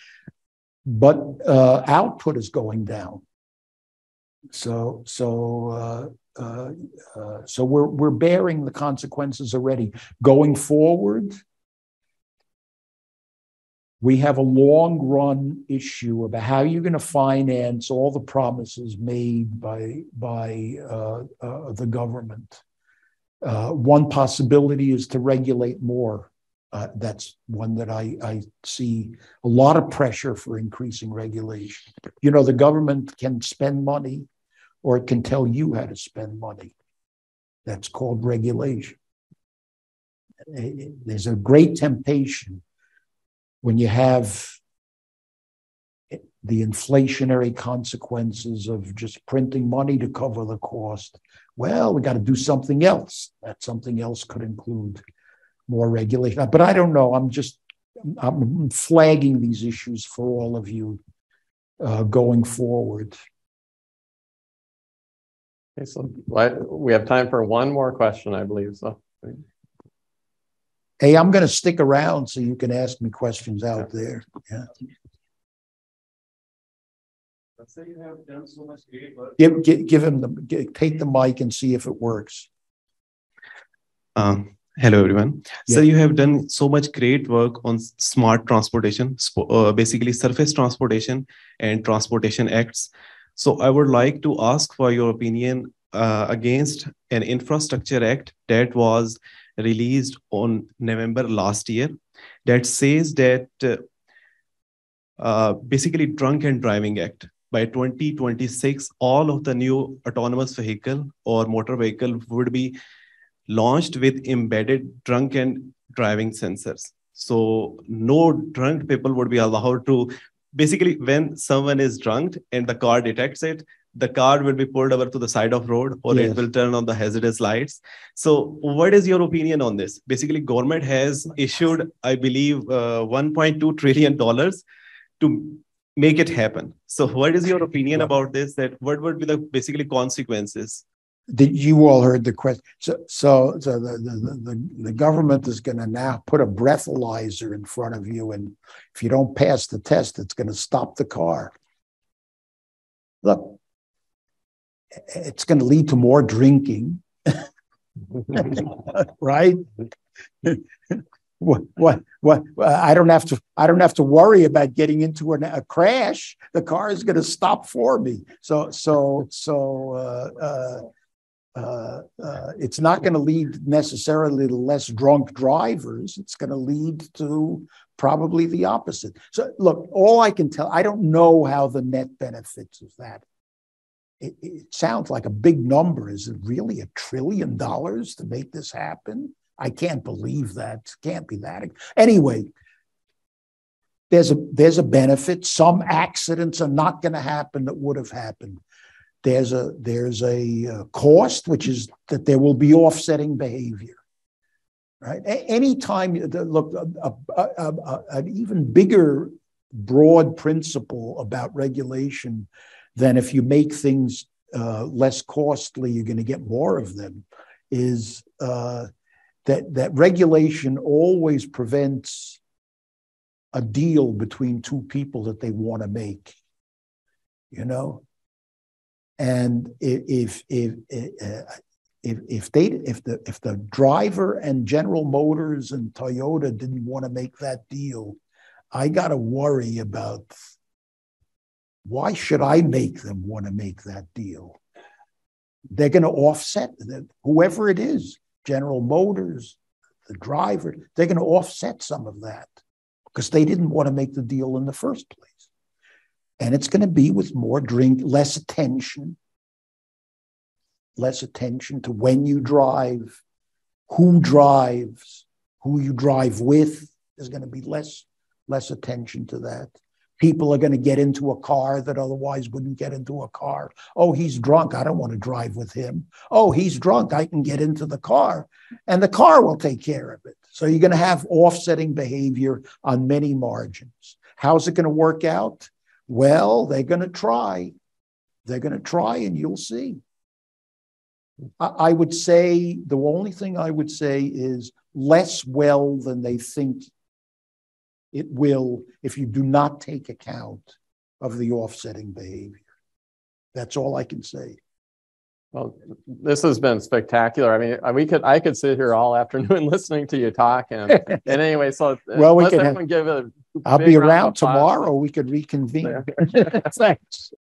But uh, output is going down. So, so, uh, uh, uh so we're, we're bearing the consequences already. Going forward, we have a long run issue about how you're going to finance all the promises made by by uh, uh, the government. Uh, one possibility is to regulate more. Uh, that's one that I, I see a lot of pressure for increasing regulation. You know, the government can spend money or it can tell you how to spend money. That's called regulation. There's a great temptation when you have the inflationary consequences of just printing money to cover the cost, well, we got to do something else. That something else could include more regulation. But I don't know. I'm just I'm flagging these issues for all of you uh, going forward. Okay, so we have time for one more question, I believe. So. Hey, I'm going to stick around so you can ask me questions out there. Yeah. Let's say you have done so much great work. Give, give, give him the give, take the mic and see if it works. Um, hello, everyone. Yeah. So you have done so much great work on smart transportation, uh, basically surface transportation and transportation acts. So I would like to ask for your opinion uh, against an infrastructure act that was released on November last year that says that uh, uh, basically drunk and driving act by 2026 all of the new autonomous vehicle or motor vehicle would be launched with embedded drunk and driving sensors. So no drunk people would be allowed to basically when someone is drunk and the car detects it the car will be pulled over to the side of road or yes. it will turn on the hazardous lights. So what is your opinion on this? Basically government has issued i believe uh, 1.2 trillion dollars to make it happen. So what is your opinion about this? That what would be the basically consequences? Did you all heard the question so so, so the, the, the, the government is going to now put a breathalyzer in front of you and if you don't pass the test it's going to stop the car. Look it's going to lead to more drinking, right? what, what, what, I don't have to, I don't have to worry about getting into an, a crash. The car is going to stop for me. So, so, so, uh, uh, uh, uh, it's not going to lead necessarily to less drunk drivers. It's going to lead to probably the opposite. So, look, all I can tell, I don't know how the net benefits of that it, it sounds like a big number. Is it really a trillion dollars to make this happen? I can't believe that. Can't be that. Anyway, there's a there's a benefit. Some accidents are not going to happen that would have happened. There's a there's a uh, cost, which is that there will be offsetting behavior. right? Anytime, you- look, a, a, a- an even bigger broad principle about regulation than if you make things uh, less costly, you're going to get more of them, is uh, that that regulation always prevents a deal between two people that they want to make. You know, and i- if if uh, if if they if the if the driver and General Motors and Toyota didn't want to make that deal, I got to worry about why should I make them want to make that deal? They're going to offset whoever it is, General Motors, the driver, they're going to offset some of that because they didn't want to make the deal in the first place. And it's going to be with more drink, less attention, less attention to when you drive, who drives, who you drive with. There's going to be less less attention to that. People are going to get into a car that otherwise wouldn't get into a car. Oh, he's drunk. I don't want to drive with him. Oh, he's drunk. I can get into the car, and the car will take care of it. So you're going to have offsetting behavior on many margins. How's it going to work out? Well, they're going to try. They're going to try, and you'll see. I, would say the only thing I would say is less well than they think it will if you do not take account of the offsetting behavior. That's all I can say. Well, this has been spectacular. I mean, we could, I could sit here all afternoon listening to you talk and, and anyway, so. uh, Well, we could have- give a I'll be around applause. tomorrow. We could reconvene. Thanks.